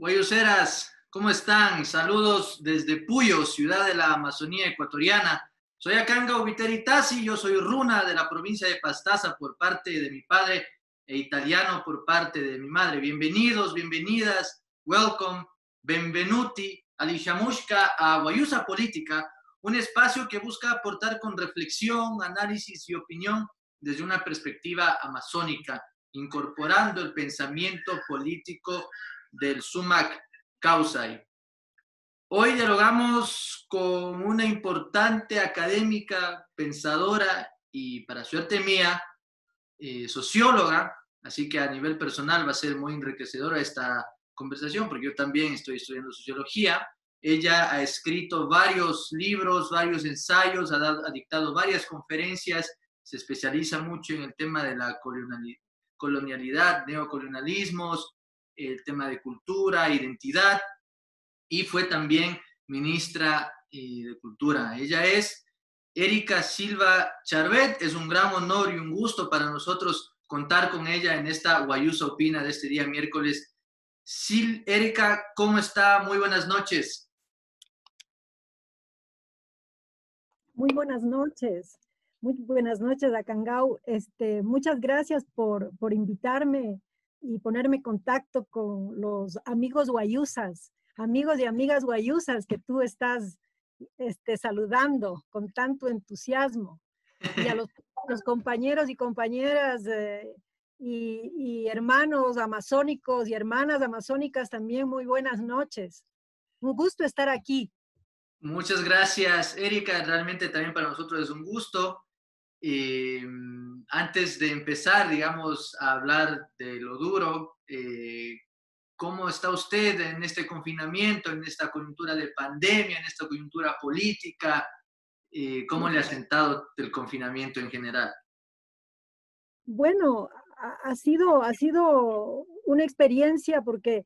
Guayuseras, ¿cómo están? Saludos desde Puyo, ciudad de la Amazonía ecuatoriana. Soy Akanga Viteritasi, yo soy runa de la provincia de Pastaza por parte de mi padre e italiano por parte de mi madre. Bienvenidos, bienvenidas, welcome, benvenuti, alishamushka a Guayusa Política, un espacio que busca aportar con reflexión, análisis y opinión desde una perspectiva amazónica, incorporando el pensamiento político del Sumac Causay. Hoy dialogamos con una importante académica, pensadora y, para suerte mía, eh, socióloga, así que a nivel personal va a ser muy enriquecedora esta conversación, porque yo también estoy estudiando sociología. Ella ha escrito varios libros, varios ensayos, ha, ha dictado varias conferencias, se especializa mucho en el tema de la colonialidad, neocolonialismos, el tema de cultura, identidad, y fue también ministra eh, de Cultura. Ella es Erika Silva Charvet. Es un gran honor y un gusto para nosotros contar con ella en esta Guayusa Opina de este día miércoles. Sil, Erika, ¿cómo está? Muy buenas noches. Muy buenas noches. Muy buenas noches, Acangau. Este, muchas gracias por, por invitarme y ponerme en contacto con los amigos guayusas, amigos y amigas guayusas que tú estás este, saludando con tanto entusiasmo. Y a los, compañeros y compañeras eh, y, y, hermanos amazónicos y hermanas amazónicas también muy buenas noches. Un gusto estar aquí. Muchas gracias, Erika. Realmente también para nosotros es un gusto. Eh, antes de empezar, digamos, a hablar de lo duro, eh, ¿cómo está usted en este confinamiento, en esta coyuntura de pandemia, en esta coyuntura política? Eh, ¿Cómo le ha sentado el confinamiento en general? Bueno, ha sido, ha sido una experiencia porque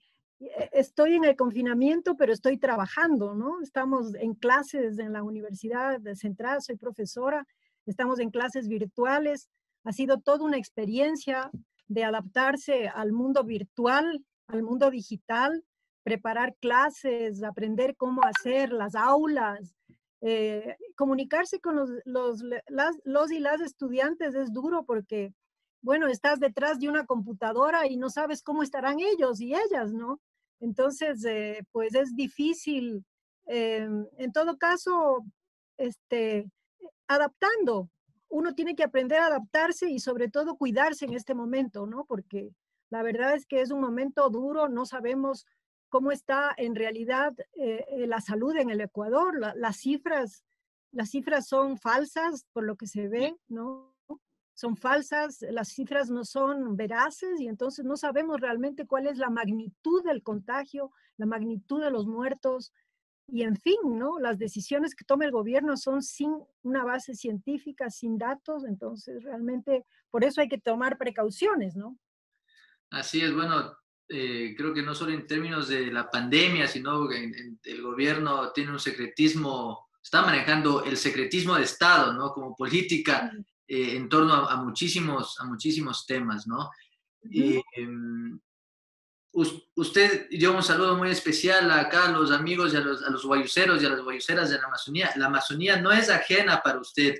estoy en el confinamiento, pero estoy trabajando, ¿no? Estamos en clases en la Universidad de Central, soy profesora estamos en clases virtuales. Ha sido toda una experiencia de adaptarse al mundo virtual, al mundo digital, preparar clases, aprender cómo hacer las aulas, eh, comunicarse con los, los, los y las estudiantes es duro porque, bueno, estás detrás de una computadora y no sabes cómo estarán ellos y ellas, ¿no? Entonces, eh, pues es difícil. Eh, en todo caso, este, adaptando. Uno tiene que aprender a adaptarse y sobre todo cuidarse en este momento, ¿no? Porque la verdad es que es un momento duro, no sabemos cómo está en realidad eh, eh, la salud en el Ecuador. las cifras, las cifras son falsas por lo que se ve, ¿no? Son falsas, las cifras no son veraces y entonces no sabemos realmente cuál es la magnitud del contagio, la magnitud de los muertos, y en fin, ¿no? Las decisiones que toma el gobierno son sin una base científica, sin datos, entonces realmente por eso hay que tomar precauciones, ¿no? Así es, bueno, eh, creo que no solo en términos de la pandemia, sino que el gobierno tiene un secretismo, está manejando el secretismo de Estado, ¿no? Como política eh, en torno a, muchísimos, a muchísimos temas, ¿no? Usted dio un saludo muy especial acá a los amigos y a los, a los guayuseros y a las guayuseras de la Amazonía. La Amazonía no es ajena para usted,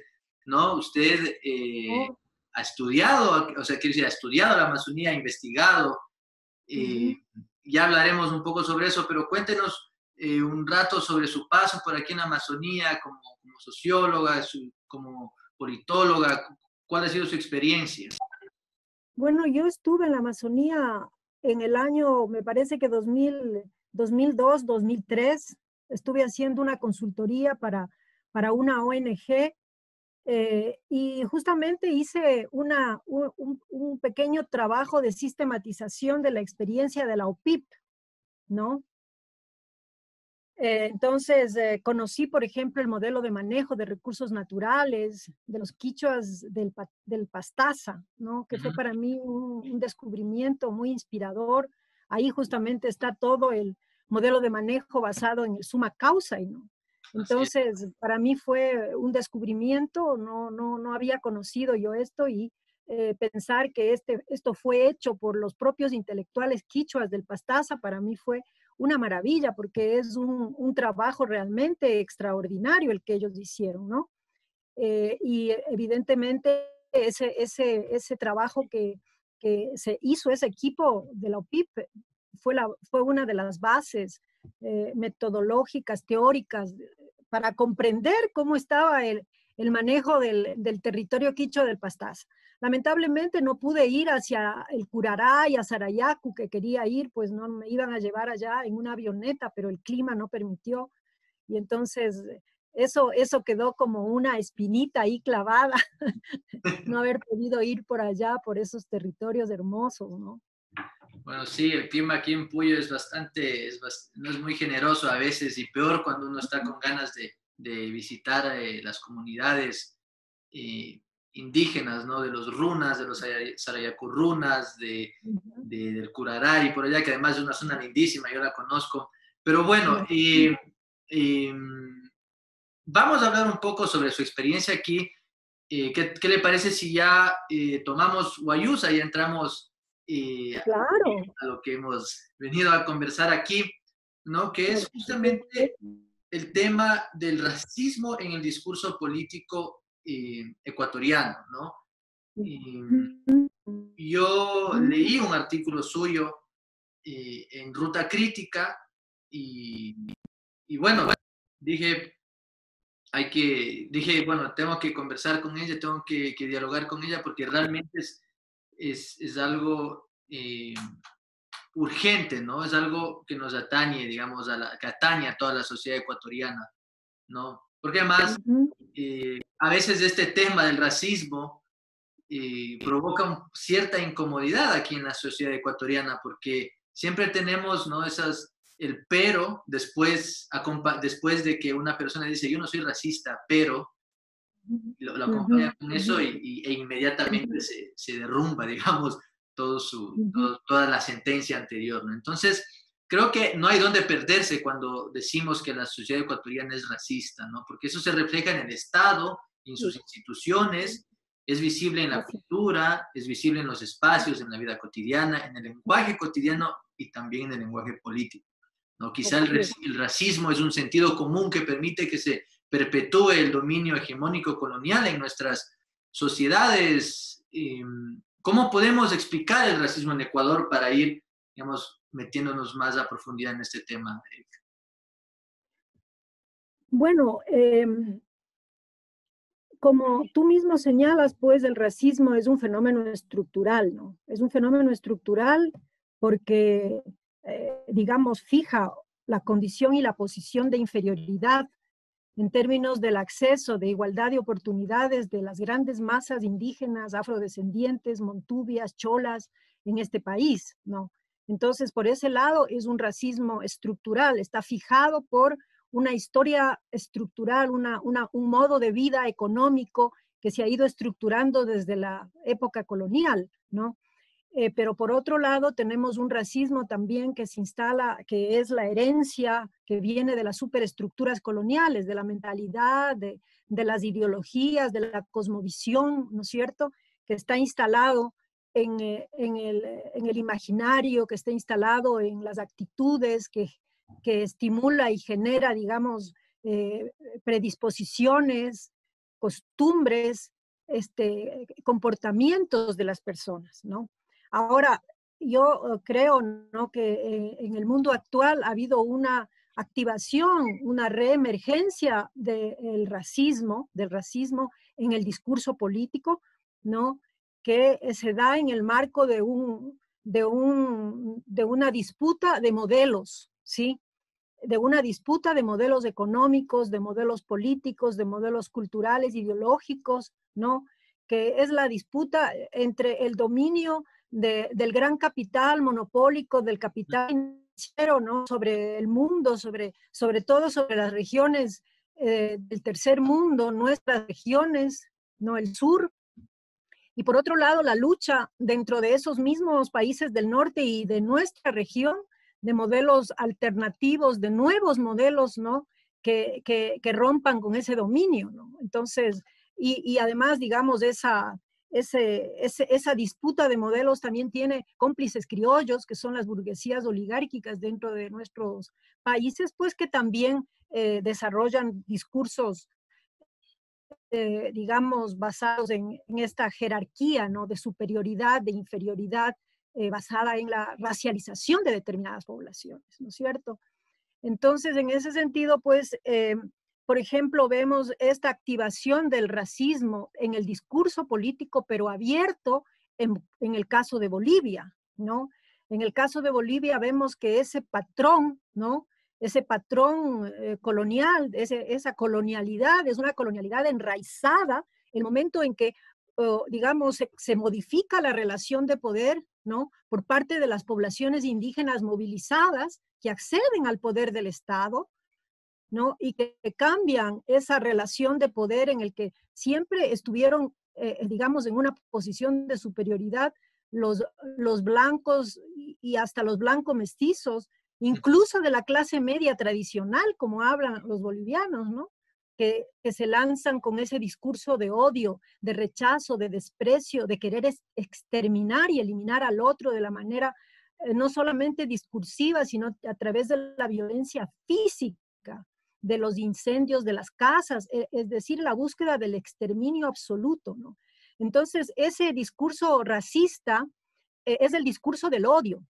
¿no? Usted eh, ha estudiado, o sea, quiere decir, ha estudiado la Amazonía, ha investigado. Eh, ya hablaremos un poco sobre eso, pero cuéntenos eh, un rato sobre su paso por aquí en la Amazonía como, como socióloga, como politóloga. ¿Cuál ha sido su experiencia? Bueno, yo estuve en la Amazonía en el año, me parece que 2000, 2002, 2003, estuve haciendo una consultoría para, para una ONG eh, y justamente hice una, un, un, pequeño trabajo de sistematización de la experiencia de la OPIP, ¿no? Eh, entonces, eh, conocí, por ejemplo, el modelo de manejo de recursos naturales de los quichuas del, del Pastaza, ¿no? que fue para mí un, descubrimiento muy inspirador. Ahí justamente está todo el modelo de manejo basado en el suma causa. ¿no? Entonces, para mí fue un descubrimiento, no, no, no había conocido yo esto y eh, pensar que este, esto fue hecho por los propios intelectuales quichuas del Pastaza, para mí fue una maravilla porque es un, trabajo realmente extraordinario el que ellos hicieron, ¿no? Eh, y evidentemente ese, ese, ese trabajo que, que, se hizo ese equipo de la OPIP fue, la, fue una de las bases eh, metodológicas, teóricas, para comprender cómo estaba el, el manejo del, del, territorio quicho del Pastaza. Lamentablemente no pude ir hacia el Curará y a Sarayacu, que quería ir, pues no me iban a llevar allá en una avioneta, pero el clima no permitió. Y entonces eso, eso quedó como una espinita ahí clavada, no haber podido ir por allá, por esos territorios hermosos, ¿no? Bueno, sí, el clima aquí en Puyo es bastante, es no es muy generoso a veces y peor cuando uno está con ganas de, de visitar eh, las comunidades eh, indígenas, ¿no? De los runas, de los sarayacurrunas, de, de, del Curaray, por allá, que además es una zona lindísima, yo la conozco. Pero bueno, vamos a hablar un poco sobre su experiencia aquí. Eh, ¿qué, ¿qué, le parece si ya eh, tomamos Guayusa y entramos eh, claro. a lo que hemos venido a conversar aquí, ¿no? Que es justamente el tema del racismo en el discurso político eh, ecuatoriano, ¿no? yo leí un artículo suyo eh, en Ruta Crítica y, y bueno, dije, hay que, dije, bueno, tengo que conversar con ella, tengo que, que dialogar con ella porque realmente es, es, es algo eh, urgente, ¿no? Es algo que nos atañe, digamos, a la, que atañe a toda la sociedad ecuatoriana, ¿no? Porque además, eh, a veces este tema del racismo eh, provoca cierta incomodidad aquí en la sociedad ecuatoriana, porque siempre tenemos, ¿no? Esas, el pero después, después de que una persona dice, yo no soy racista, pero lo, acompaña con eso y, e inmediatamente se, se, derrumba, digamos, todo su, toda la sentencia anterior. ¿no? Entonces, creo que no hay dónde perderse cuando decimos que la sociedad ecuatoriana es racista, ¿no? Porque eso se refleja en el Estado, en sus instituciones, es visible en la cultura, es visible en los espacios, en la vida cotidiana, en el lenguaje cotidiano y también en el lenguaje político. ¿no? Quizá el, el racismo es un sentido común que permite que se perpetúe el dominio hegemónico colonial en nuestras sociedades. Em, ¿Cómo podemos explicar el racismo en Ecuador para ir, digamos, metiéndonos más a profundidad en este tema? Bueno, em, como tú mismo señalas, pues el racismo es un fenómeno estructural, ¿no? Es un fenómeno estructural porque, eh, digamos, fija la condición y la posición de inferioridad en términos del acceso, de igualdad de oportunidades de las grandes masas indígenas, afrodescendientes, montubias, cholas en este país, ¿no? Entonces, por ese lado es un racismo estructural, está fijado por una historia estructural, una, un modo de vida económico que se ha ido estructurando desde la época colonial, ¿no? Eh, pero por otro lado tenemos un racismo también que se instala, que es la herencia que viene de las superestructuras coloniales, de la mentalidad, de, las ideologías, de la cosmovisión, ¿no es cierto?, que está instalado en, eh, el, imaginario, que está instalado en las actitudes, que, estimula y genera, digamos, eh, predisposiciones, costumbres, este, comportamientos de las personas, ¿no? Ahora, yo eh, creo ¿no? que eh, en el mundo actual ha habido una activación, una reemergencia del racismo, del racismo en el discurso político, ¿no? Que se da en el marco de, un, de, un, de una disputa de modelos, ¿sí? de una disputa de modelos económicos, de modelos políticos, de modelos culturales, ideológicos, ¿no? Que es la disputa entre el dominio del gran capital monopólico, del capital financiero, ¿no? Sobre el mundo, sobre, sobre todo sobre las regiones eh, del tercer mundo, nuestras regiones, ¿no? El sur. Y por otro lado, la lucha dentro de esos mismos países del norte y de nuestra región de modelos alternativos, de nuevos modelos, ¿no? Que, que, rompan con ese dominio, ¿no? Entonces, y, y además, digamos, esa, esa disputa de modelos también tiene cómplices criollos, que son las burguesías oligárquicas dentro de nuestros países, pues que también eh, desarrollan discursos, eh, digamos, basados en, esta jerarquía ¿no? de superioridad, de inferioridad, eh, basada en la racialización de determinadas poblaciones, ¿no es cierto? Entonces, en ese sentido, pues, por ejemplo, vemos esta activación del racismo en el discurso político, pero abierto en, el caso de Bolivia, ¿no? En el caso de Bolivia vemos que ese patrón, ¿no? Ese patrón eh, colonial, esa colonialidad, es una colonialidad enraizada, el momento en que, digamos, se, modifica la relación de poder, ¿no? Por parte de las poblaciones indígenas movilizadas que acceden al poder del Estado, y que cambian esa relación de poder en el que siempre estuvieron, eh, digamos, en una posición de superioridad los, los blancos y hasta los blancos mestizos, incluso de la clase media tradicional, como hablan los bolivianos, ¿no? Que, se lanzan con ese discurso de odio, de rechazo, de desprecio, de querer exterminar y eliminar al otro de la manera eh, no solamente discursiva, sino a través de la violencia física de los incendios de las casas, e, es decir, la búsqueda del exterminio absoluto, ¿no? Entonces, ese discurso racista e, es el discurso del odio,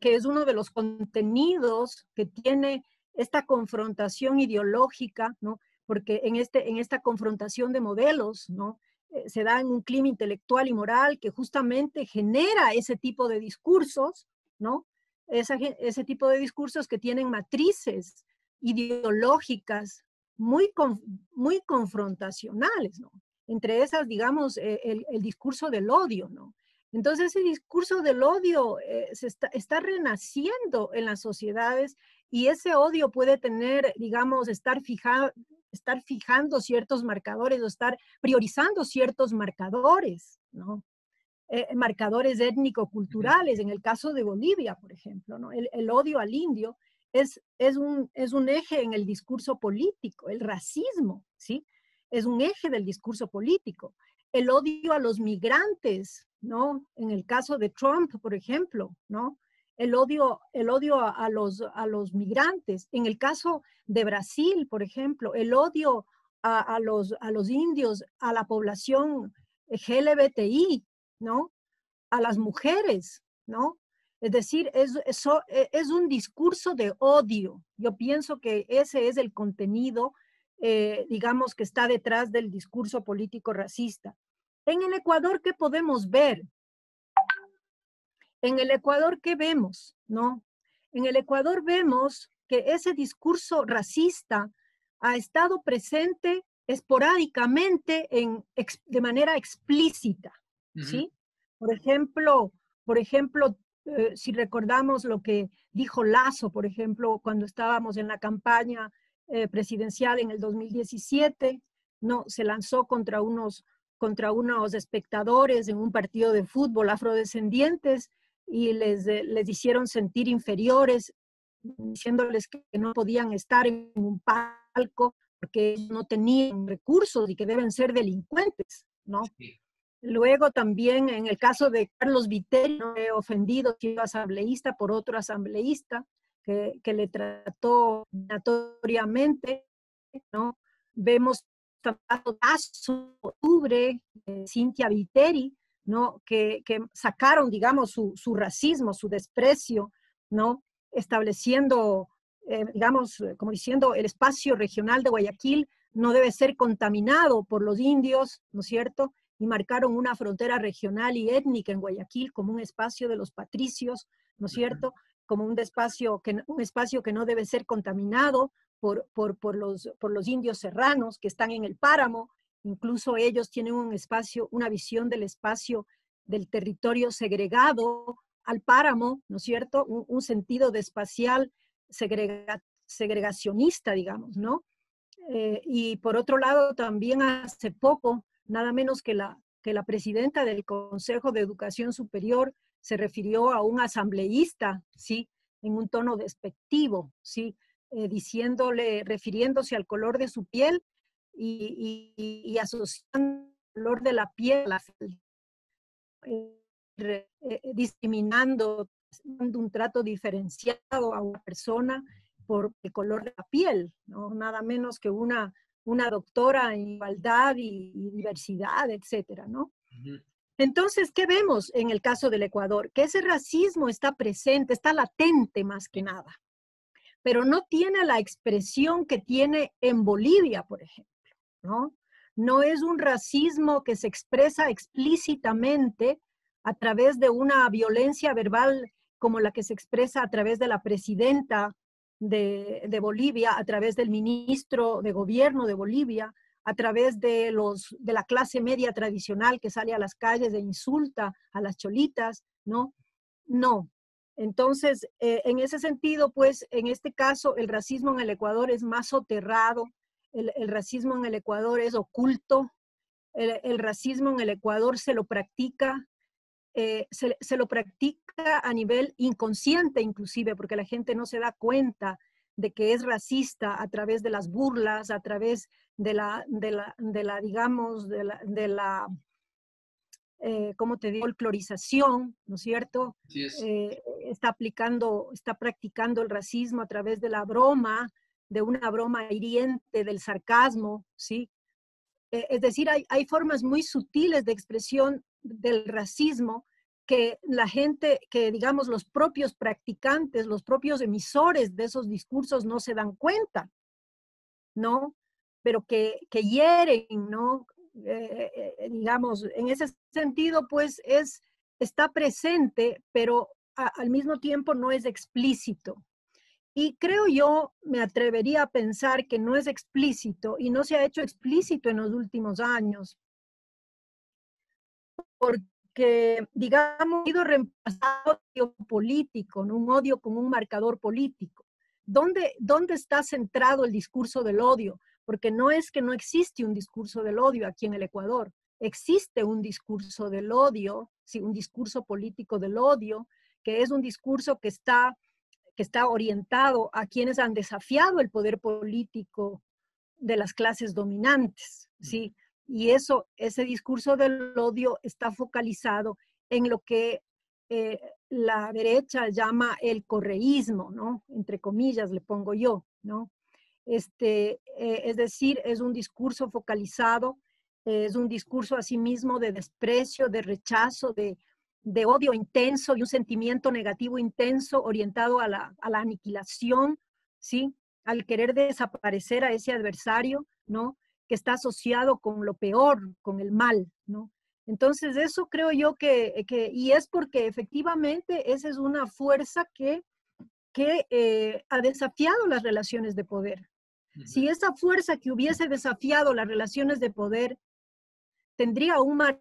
que es uno de los contenidos que tiene esta confrontación ideológica, ¿no? Porque en, este, en esta confrontación de modelos, ¿no? Eh, se da en un clima intelectual y moral que justamente genera ese tipo de discursos, ¿no? ese tipo de discursos que tienen matrices ideológicas muy, muy confrontacionales, ¿no? Entre esas, digamos, eh, el, discurso del odio, ¿no? Entonces ese discurso del odio eh, se está, está, renaciendo en las sociedades y ese odio puede tener, digamos, estar, fija, estar fijando ciertos marcadores o estar priorizando ciertos marcadores, ¿no? Eh, marcadores étnico-culturales, en el caso de Bolivia, por ejemplo, ¿no? el, el odio al indio es, es, un, es un eje en el discurso político, el racismo, ¿sí? Es un eje del discurso político. El odio a los migrantes, ¿no? En el caso de Trump, por ejemplo, ¿no? El odio, el odio a, los, a los migrantes. En el caso de Brasil, por ejemplo, el odio a, los, a los indios, a la población LGBTI, ¿no? A las mujeres, ¿no? Es decir, es, eso, e, es un discurso de odio. Yo pienso que ese es el contenido, eh, digamos, que está detrás del discurso político racista. En el Ecuador, ¿qué podemos ver? En el Ecuador, ¿qué vemos? ¿No? En el Ecuador vemos que ese discurso racista ha estado presente esporádicamente en, de manera explícita, ¿sí? Por ejemplo, por ejemplo, eh, si recordamos lo que dijo Lazo, por ejemplo, cuando estábamos en la campaña eh, presidencial en el 2017, no, se lanzó contra unos, contra unos espectadores en un partido de fútbol afrodescendientes y les, eh, les hicieron sentir inferiores, diciéndoles que no podían estar en un palco porque no tenían recursos y que deben ser delincuentes, ¿no? Luego también en el caso de Carlos Viteri, no he ofendido siendo asambleísta por otro asambleísta que, que le trató notoriamente, ¿no? Vemos caso octubre, de Cintia Viteri, ¿no? Que, que sacaron, digamos, su, su, racismo, su desprecio, ¿no? Estableciendo, eh, digamos, como diciendo, el espacio regional de Guayaquil no debe ser contaminado por los indios, ¿no es cierto? y marcaron una frontera regional y étnica en Guayaquil como un espacio de los patricios, ¿no es cierto? Como un espacio que, un espacio que no debe ser contaminado por, por, por, los, por los indios serranos que están en el páramo. Incluso ellos tienen un espacio, una visión del espacio del territorio segregado al páramo, ¿no es cierto? Un, sentido de espacial segregacionista, digamos, ¿no? Eh, y por otro lado, también hace poco nada menos que la, que la presidenta del Consejo de Educación Superior se refirió a un asambleísta, ¿sí? En un tono despectivo, ¿sí? Eh, diciéndole, refiriéndose al color de su piel y, y, asociando color de la piel, eh, discriminando, dando un trato diferenciado a una persona por el color de la piel, ¿no? nada menos que una, una doctora en igualdad y, diversidad, etcétera, ¿no? Entonces, ¿qué vemos en el caso del Ecuador? Que ese racismo está presente, está latente más que nada, pero no tiene la expresión que tiene en Bolivia, por ejemplo, ¿no? No es un racismo que se expresa explícitamente a través de una violencia verbal como la que se expresa a través de la presidenta de, de Bolivia, a través del ministro de gobierno de Bolivia, a través de, los, de la clase media tradicional que sale a las calles e insulta a las cholitas, ¿no? No. Entonces, eh, en ese sentido, pues, en este caso, el racismo en el Ecuador es más soterrado, el, racismo en el Ecuador es oculto, el, racismo en el Ecuador se lo practica, eh, se, se, lo practica a nivel inconsciente inclusive, porque la gente no se da cuenta de que es racista a través de las burlas, a través de la, de la, de la digamos, de la, de la eh, ¿cómo te digo?, folclorización, ¿no es cierto? Eh, está aplicando, está practicando el racismo a través de la broma, de una broma hiriente, del sarcasmo, ¿sí? Eh, es decir, hay, hay formas muy sutiles de expresión del racismo que la gente, que digamos los propios practicantes, los propios emisores de esos discursos no se dan cuenta, ¿no? pero que, que hieren, ¿no? Eh, eh, digamos, en ese sentido, pues es, está presente, pero al mismo tiempo no es explícito. Y creo yo, me atrevería a pensar que no es explícito y no se ha hecho explícito en los últimos años, porque, digamos, ha sido reemplazado odio político, ¿no? un odio con un marcador político. ¿Dónde, ¿Dónde está centrado el discurso del odio? porque no es que no existe un discurso del odio aquí en el Ecuador, existe un discurso del odio, sí, un discurso político del odio, que es un discurso que está, que está orientado a quienes han desafiado el poder político de las clases dominantes, ¿sí? Y eso, ese discurso del odio está focalizado en lo que eh, la derecha llama el correísmo, ¿no? Entre comillas le pongo yo, ¿no? Este, eh, es decir, es un discurso focalizado, es un discurso asimismo de desprecio, de rechazo, de, odio intenso y un sentimiento negativo intenso orientado a la, aniquilación, ¿sí? Al querer desaparecer a ese adversario, ¿no? Que está asociado con lo peor, con el mal, ¿no? Entonces, eso creo yo que, y es porque efectivamente esa es una fuerza que, que eh, ha desafiado las relaciones de poder, si esa fuerza que hubiese desafiado las relaciones de poder tendría un mar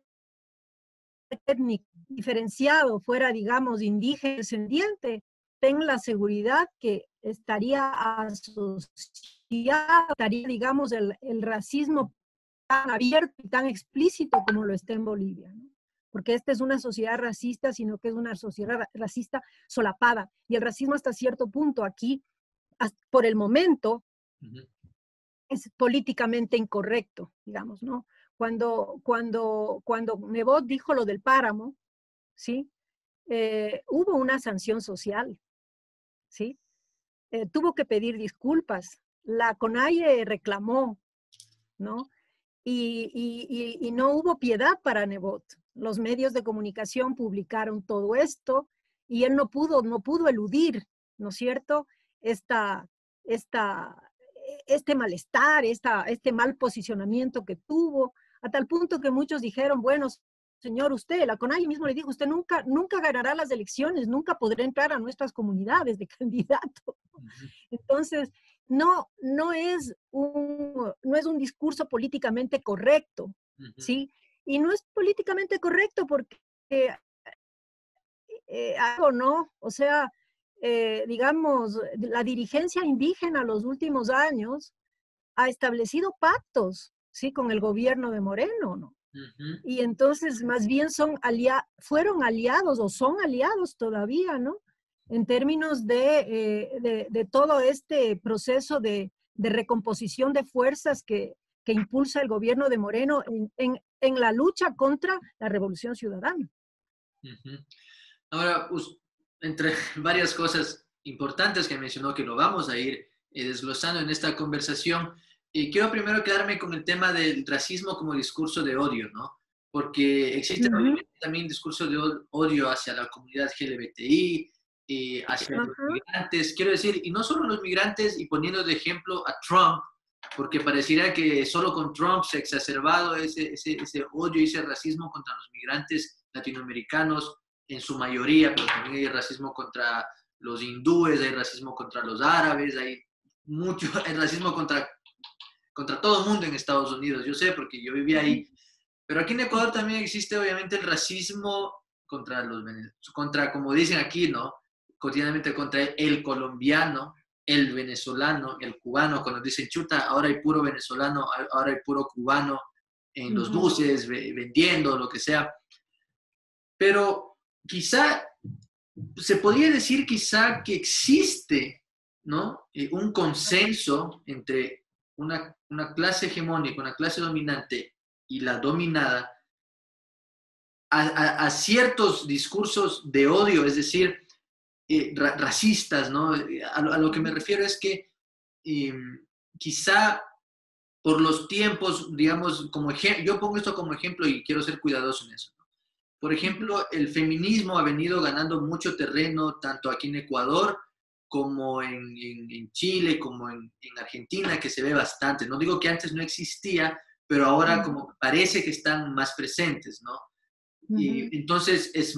étnico diferenciado, fuera, digamos, indígena descendiente, ten la seguridad que estaría asociado, estaría, digamos, el, racismo tan abierto y tan explícito como lo está en Bolivia. Porque esta es una sociedad racista, sino que es una sociedad racista solapada. Y el racismo hasta cierto punto aquí, por el momento, es políticamente incorrecto, digamos, ¿no? Cuando, cuando, cuando Nebot dijo lo del páramo, ¿sí? Eh, hubo una sanción social, ¿sí? Eh, tuvo que pedir disculpas. La CONAIE reclamó, ¿no? Y, no hubo piedad para Nebot. Los medios de comunicación publicaron todo esto y él no pudo, no pudo eludir, ¿no es cierto? Esta, esta, este malestar, esta, este mal posicionamiento que tuvo, a tal punto que muchos dijeron, bueno, señor, usted, la CONAI mismo le dijo, usted nunca, nunca ganará las elecciones, nunca podrá entrar a nuestras comunidades de candidato. Entonces, no, no, es un, no es un discurso políticamente correcto, ¿sí? Y no es políticamente correcto porque eh, eh, algo, ¿no? O sea, eh, digamos, la dirigencia indígena los últimos años ha establecido pactos, ¿sí? Con el gobierno de Moreno, ¿no? Y entonces, más bien son alia fueron aliados o son aliados todavía, ¿no? En términos de, eh, de, todo este proceso de, de, recomposición de fuerzas que, que impulsa el gobierno de Moreno en, en la lucha contra la revolución ciudadana. Ahora, entre varias cosas importantes que mencionó que lo vamos a ir eh, desglosando en esta conversación, y quiero primero quedarme con el tema del racismo como discurso de odio, ¿no? Porque existe también discurso de odio hacia la comunidad LGBTI, y hacia los migrantes, quiero decir, y no solo los migrantes, y poniendo de ejemplo a Trump, porque pareciera que solo con Trump se ha exacerbado ese, ese, ese odio y ese racismo contra los migrantes latinoamericanos en su mayoría, pero también hay racismo contra los hindúes, hay racismo contra los árabes, hay mucho, hay racismo contra, contra todo el mundo en Estados Unidos, yo sé, porque yo vivía ahí. Pero aquí en Ecuador también existe obviamente el racismo contra los contra, como dicen aquí, ¿no? Cotidianamente contra el colombiano, el venezolano, el cubano, cuando dicen chuta, ahora hay puro venezolano, ahora hay puro cubano en los buses, vendiendo, lo que sea. Pero quizá se podría decir quizá que existe ¿no? Eh, un consenso entre una, clase hegemónica, una clase dominante y la dominada a, ciertos discursos de odio, es decir, eh, racistas, ¿no? A lo, que me refiero es que em, quizá por los tiempos, digamos, como yo pongo esto como ejemplo y quiero ser cuidadoso en eso. Por ejemplo, el feminismo ha venido ganando mucho terreno tanto aquí en Ecuador como en, Chile, como en, Argentina, que se ve bastante. No digo que antes no existía, pero ahora como parece que están más presentes, ¿no? Y entonces es,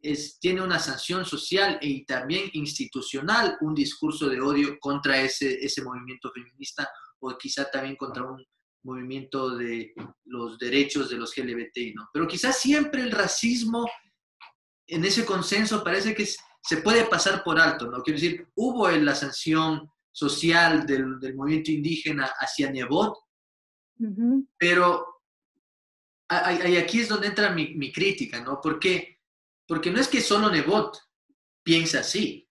es, tiene una sanción social y también institucional un discurso de odio contra ese, ese movimiento feminista o quizá también contra un movimiento de los derechos de los LGBTI, ¿no? Pero quizás siempre el racismo en ese consenso parece que se puede pasar por alto, ¿no? Quiero decir, hubo en la sanción social del, del movimiento indígena hacia Nebot, pero aquí es donde entra mi, mi, crítica, ¿no? ¿Por qué? Porque no es que solo Nebot piensa así.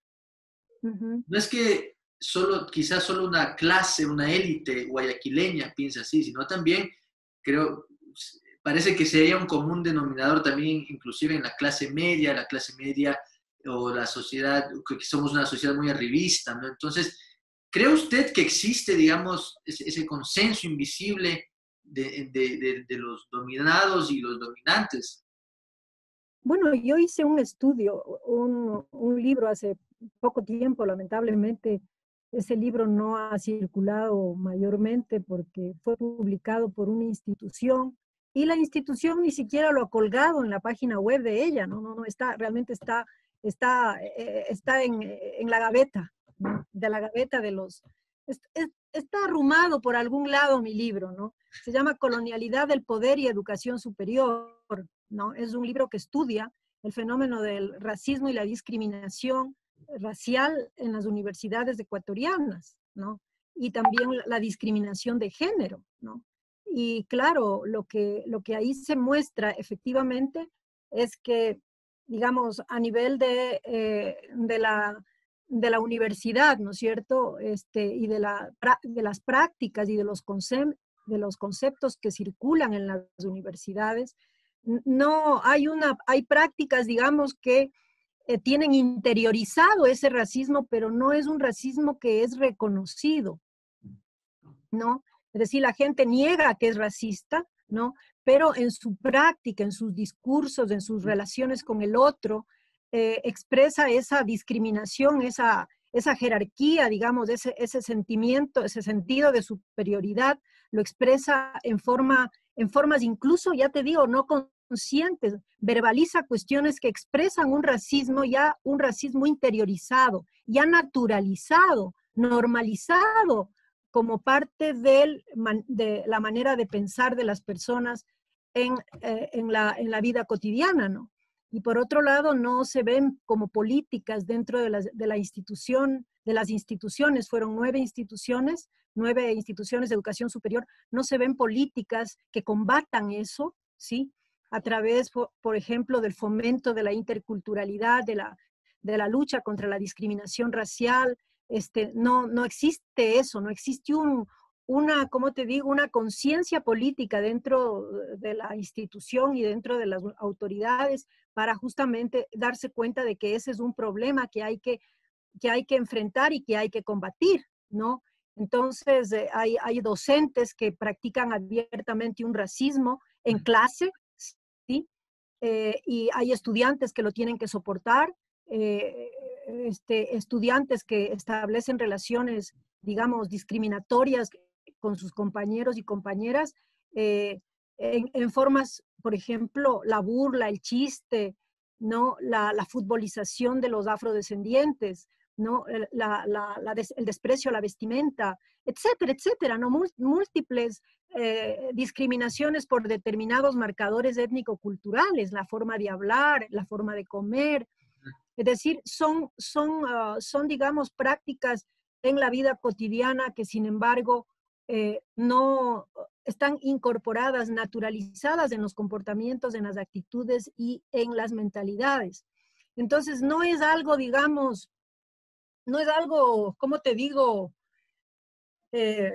No es que solo, quizás solo una clase, una élite guayaquileña piensa así, sino también creo, parece que sería un común denominador también, inclusive en la clase media, la clase media o la sociedad, que somos una sociedad muy arribista, ¿no? Entonces, ¿cree usted que existe, digamos, ese, consenso invisible de, de, de, los dominados y los dominantes? Bueno, yo hice un estudio, un, un libro hace poco tiempo, lamentablemente, ese libro no ha circulado mayormente porque fue publicado por una institución y la institución ni siquiera lo ha colgado en la página web de ella, no, no, no, está, realmente está, está, eh, está en, en, la gaveta, de la gaveta de los, está arrumado por algún lado mi libro, ¿no? Se llama Colonialidad del Poder y Educación Superior, ¿no? Es un libro que estudia el fenómeno del racismo y la discriminación racial en las universidades ecuatorianas, ¿no? Y también la discriminación de género, ¿no? Y claro, lo que, lo que ahí se muestra efectivamente es que, digamos, a nivel de, eh, de, la, de la universidad, ¿no es cierto? Este, y de, la, de las prácticas y de los, de los conceptos que circulan en las universidades, no hay una, hay prácticas, digamos, que eh, tienen interiorizado ese racismo, pero no es un racismo que es reconocido, ¿no? Es decir, la gente niega que es racista, ¿no? Pero en su práctica, en sus discursos, en sus relaciones con el otro, eh, expresa esa discriminación, esa, esa jerarquía, digamos, ese, ese sentimiento, ese sentido de superioridad, lo expresa en, forma, en formas incluso, ya te digo, no con conscientes, verbaliza cuestiones que expresan un racismo ya, un racismo interiorizado, ya naturalizado, normalizado como parte de la manera de pensar de las personas en, eh, en, la, en, la, vida cotidiana, ¿no? Y por otro lado, no se ven como políticas dentro de la, de la institución, de las instituciones, fueron nueve instituciones, nueve instituciones de educación superior, no se ven políticas que combatan eso, ¿sí? a través, por, ejemplo, del fomento de la interculturalidad, de la, de la lucha contra la discriminación racial. Este, no, no existe eso, no existe un, una, ¿cómo te digo?, una conciencia política dentro de la institución y dentro de las autoridades para justamente darse cuenta de que ese es un problema que hay que, que, hay que enfrentar y que hay que combatir, ¿no? Entonces, eh, hay, hay, docentes que practican abiertamente un racismo en clase, ¿sí? Eh, y hay estudiantes que lo tienen que soportar, eh, este, estudiantes que establecen relaciones, digamos, discriminatorias con sus compañeros y compañeras en, en, formas, por ejemplo, la burla, el chiste, ¿no? La, la futbolización de los afrodescendientes, ¿no? El, el desprecio a la vestimenta, etcétera, etcétera, ¿no? Múltiples eh, discriminaciones por determinados marcadores étnico-culturales, la forma de hablar, la forma de comer. Es decir, son, son, ah, son digamos, prácticas en la vida cotidiana que, sin embargo, eh, no están incorporadas, naturalizadas en los comportamientos, en las actitudes y en las mentalidades. Entonces, no es algo, digamos, no es algo, ¿cómo te digo?, eh,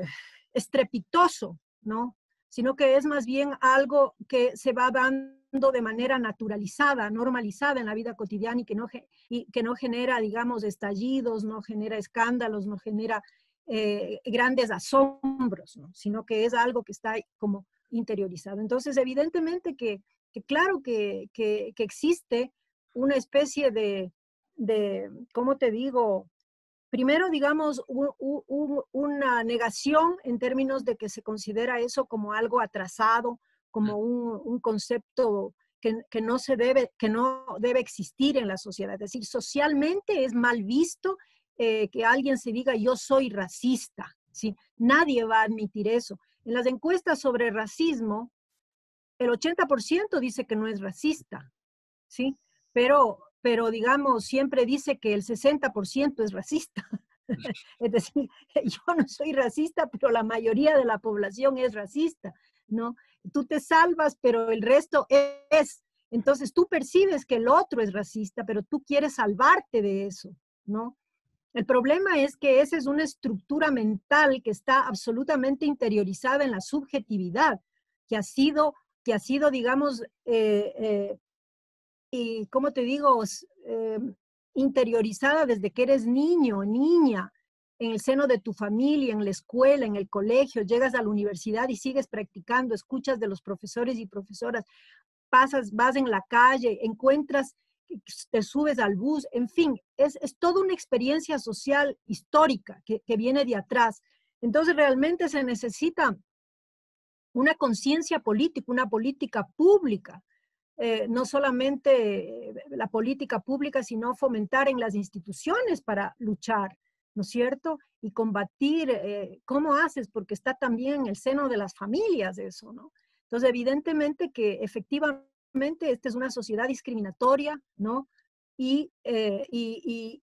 estrepitoso, ¿no? Sino que es más bien algo que se va dando de manera naturalizada, normalizada en la vida cotidiana y que no, y que no genera, digamos, estallidos, no genera escándalos, no genera eh, grandes asombros, ¿no? sino que es algo que está como interiorizado. Entonces, evidentemente que, claro que, que, que, existe una especie de, de, ¿cómo te digo? primero, digamos, una negación en términos de que se considera eso como algo atrasado, como un, concepto que, no se debe, que no debe existir en la sociedad. Es decir, socialmente es mal visto eh, que alguien se diga yo soy racista. ¿sí? Nadie va a admitir eso. En las encuestas sobre racismo, el 80% dice que no es racista, ¿sí? Pero pero digamos, siempre dice que el 60% es racista. es decir, yo no soy racista, pero la mayoría de la población es racista, ¿no? Tú te salvas, pero el resto es. Entonces tú percibes que el otro es racista, pero tú quieres salvarte de eso, ¿no? El problema es que esa es una estructura mental que está absolutamente interiorizada en la subjetividad, que ha sido, que ha sido digamos, eh, eh, y, como te digo, eh, interiorizada desde que eres niño, niña, en el seno de tu familia, en la escuela, en el colegio, llegas a la universidad y sigues practicando, escuchas de los profesores y profesoras, pasas, vas en la calle, encuentras, te subes al bus, en fin, es, es toda una experiencia social histórica que, que viene de atrás. Entonces realmente se necesita una conciencia política, una política pública eh, no solamente la política pública, sino fomentar en las instituciones para luchar, ¿no es cierto? Y combatir, eh, ¿cómo haces? Porque está también en el seno de las familias eso, ¿no? Entonces, evidentemente que efectivamente esta es una sociedad discriminatoria, ¿no? Y, eh, y,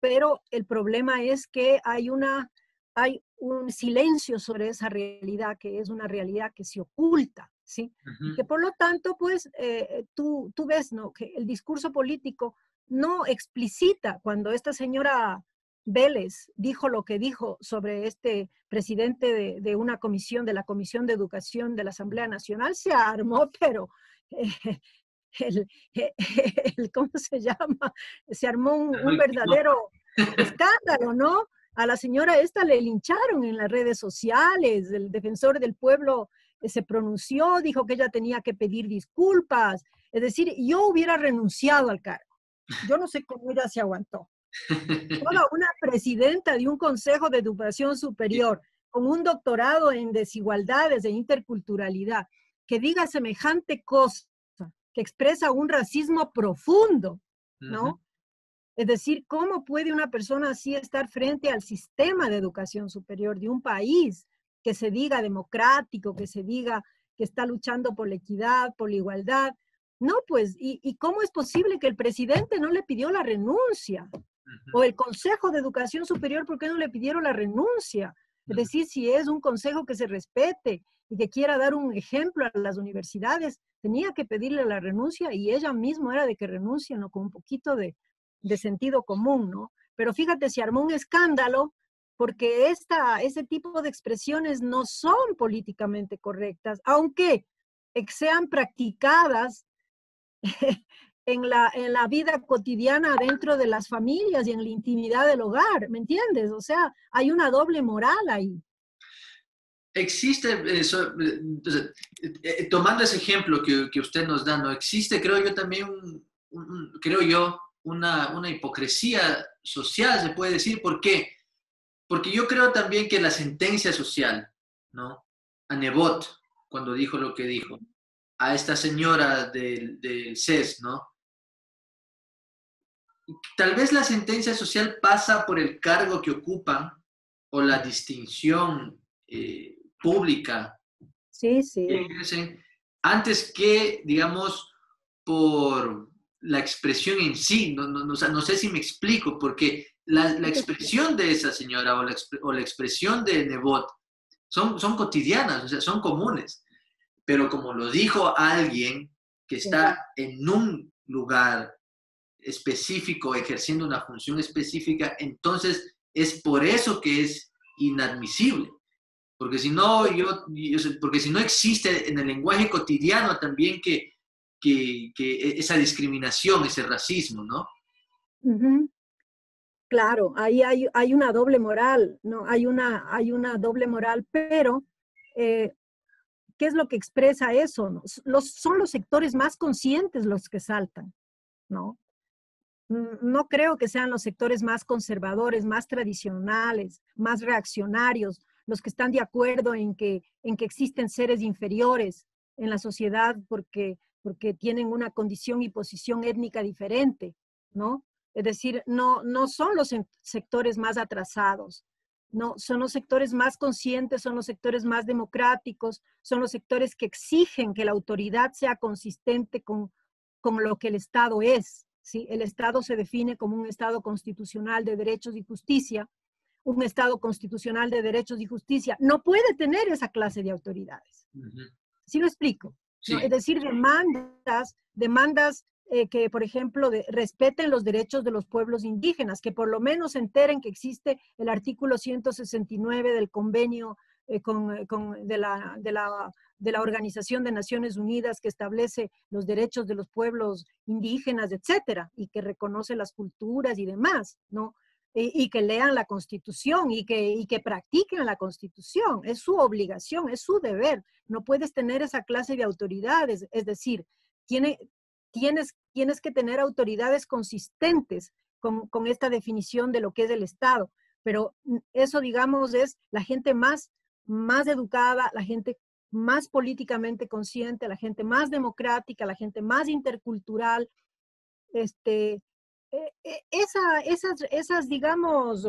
pero el problema es que hay una, hay un silencio sobre esa realidad, que es una realidad que se oculta, ¿sí? Que por lo tanto, pues, eh, tú, tú ves, ¿no? Que el discurso político no explicita cuando esta señora Vélez dijo lo que dijo sobre este presidente de, de una comisión, de la Comisión de Educación de la Asamblea Nacional, se armó, pero eh, el, el, ¿cómo se llama? Se armó un, un verdadero escándalo, ¿no? A la señora esta le lincharon en las redes sociales, el defensor del pueblo se pronunció, dijo que ella tenía que pedir disculpas. Es decir, yo hubiera renunciado al cargo. Yo no sé cómo ella se aguantó. Toda una presidenta de un Consejo de Educación Superior con un doctorado en desigualdades e interculturalidad, que diga semejante cosa, que expresa un racismo profundo, ¿no? Es decir, ¿cómo puede una persona así estar frente al sistema de educación superior de un país que se diga democrático, que se diga que está luchando por la equidad, por la igualdad. No, pues, ¿y, cómo es posible que el presidente no le pidió la renuncia? O el Consejo de Educación Superior, ¿por qué no le pidieron la renuncia? Es decir, si es un consejo que se respete y que quiera dar un ejemplo a las universidades, tenía que pedirle la renuncia y ella misma era de que renuncien, ¿no? Con un poquito de, de sentido común, ¿no? Pero fíjate, se armó un escándalo porque esta, ese tipo de expresiones no son políticamente correctas, aunque sean practicadas en la, en la vida cotidiana dentro de las familias y en la intimidad del hogar, ¿me entiendes? O sea, hay una doble moral ahí. Existe, eso, eh, eh, tomando ese ejemplo que, que, usted nos da, ¿no? Existe, creo yo, también, creo yo, una, una, hipocresía social, se puede decir. ¿Por qué? Porque yo creo también que la sentencia social, ¿no? A Nebot, cuando dijo lo que dijo, a esta señora del, del CES, ¿no? Tal vez la sentencia social pasa por el cargo que ocupan o la distinción eh, pública. Sí, sí. antes que, digamos, por la expresión en sí. No, no, no, sé si me explico, porque la, la expresión de esa señora o la, o la, expresión de Nebot son, son cotidianas, o sea, son comunes. Pero como lo dijo alguien que está en un lugar específico, ejerciendo una función específica, entonces es por eso que es inadmisible. Porque si no, yo, porque si no existe en el lenguaje cotidiano también que, que, que esa discriminación, ese racismo, ¿no? Claro, ahí hay, hay, una doble moral, ¿no? Hay una, hay una doble moral, pero eh, ¿qué es lo que expresa eso? Los, son los sectores más conscientes los que saltan, ¿no? No creo que sean los sectores más conservadores, más tradicionales, más reaccionarios, los que están de acuerdo en que, en que existen seres inferiores en la sociedad porque, porque tienen una condición y posición étnica diferente, ¿no? Es decir, no, no son los sectores más atrasados, no, son los sectores más conscientes, son los sectores más democráticos, son los sectores que exigen que la autoridad sea consistente con, con lo que el Estado es. ¿Sí? El Estado se define como un Estado constitucional de derechos y justicia, un Estado constitucional de derechos y justicia no puede tener esa clase de autoridades. ¿Sí lo explico? Es decir, demandas, demandas eh, que, por ejemplo, respeten los derechos de los pueblos indígenas, que por lo menos se enteren que existe el artículo 169 del convenio con, con, de, la, de, la, de, la, Organización de Naciones Unidas que establece los derechos de los pueblos indígenas, etcétera, y que reconoce las culturas y demás, ¿no? y, que lean la constitución y que, y que practiquen la constitución. Es su obligación, es su deber. No puedes tener esa clase de autoridades. Es decir, tiene, tienes, tienes que tener autoridades consistentes con, con esta definición de lo que es el Estado. Pero eso, digamos, es la gente más, más educada, la gente más políticamente consciente, la gente más democrática, la gente más intercultural, este, eh, eh, esa, esas, esas, digamos,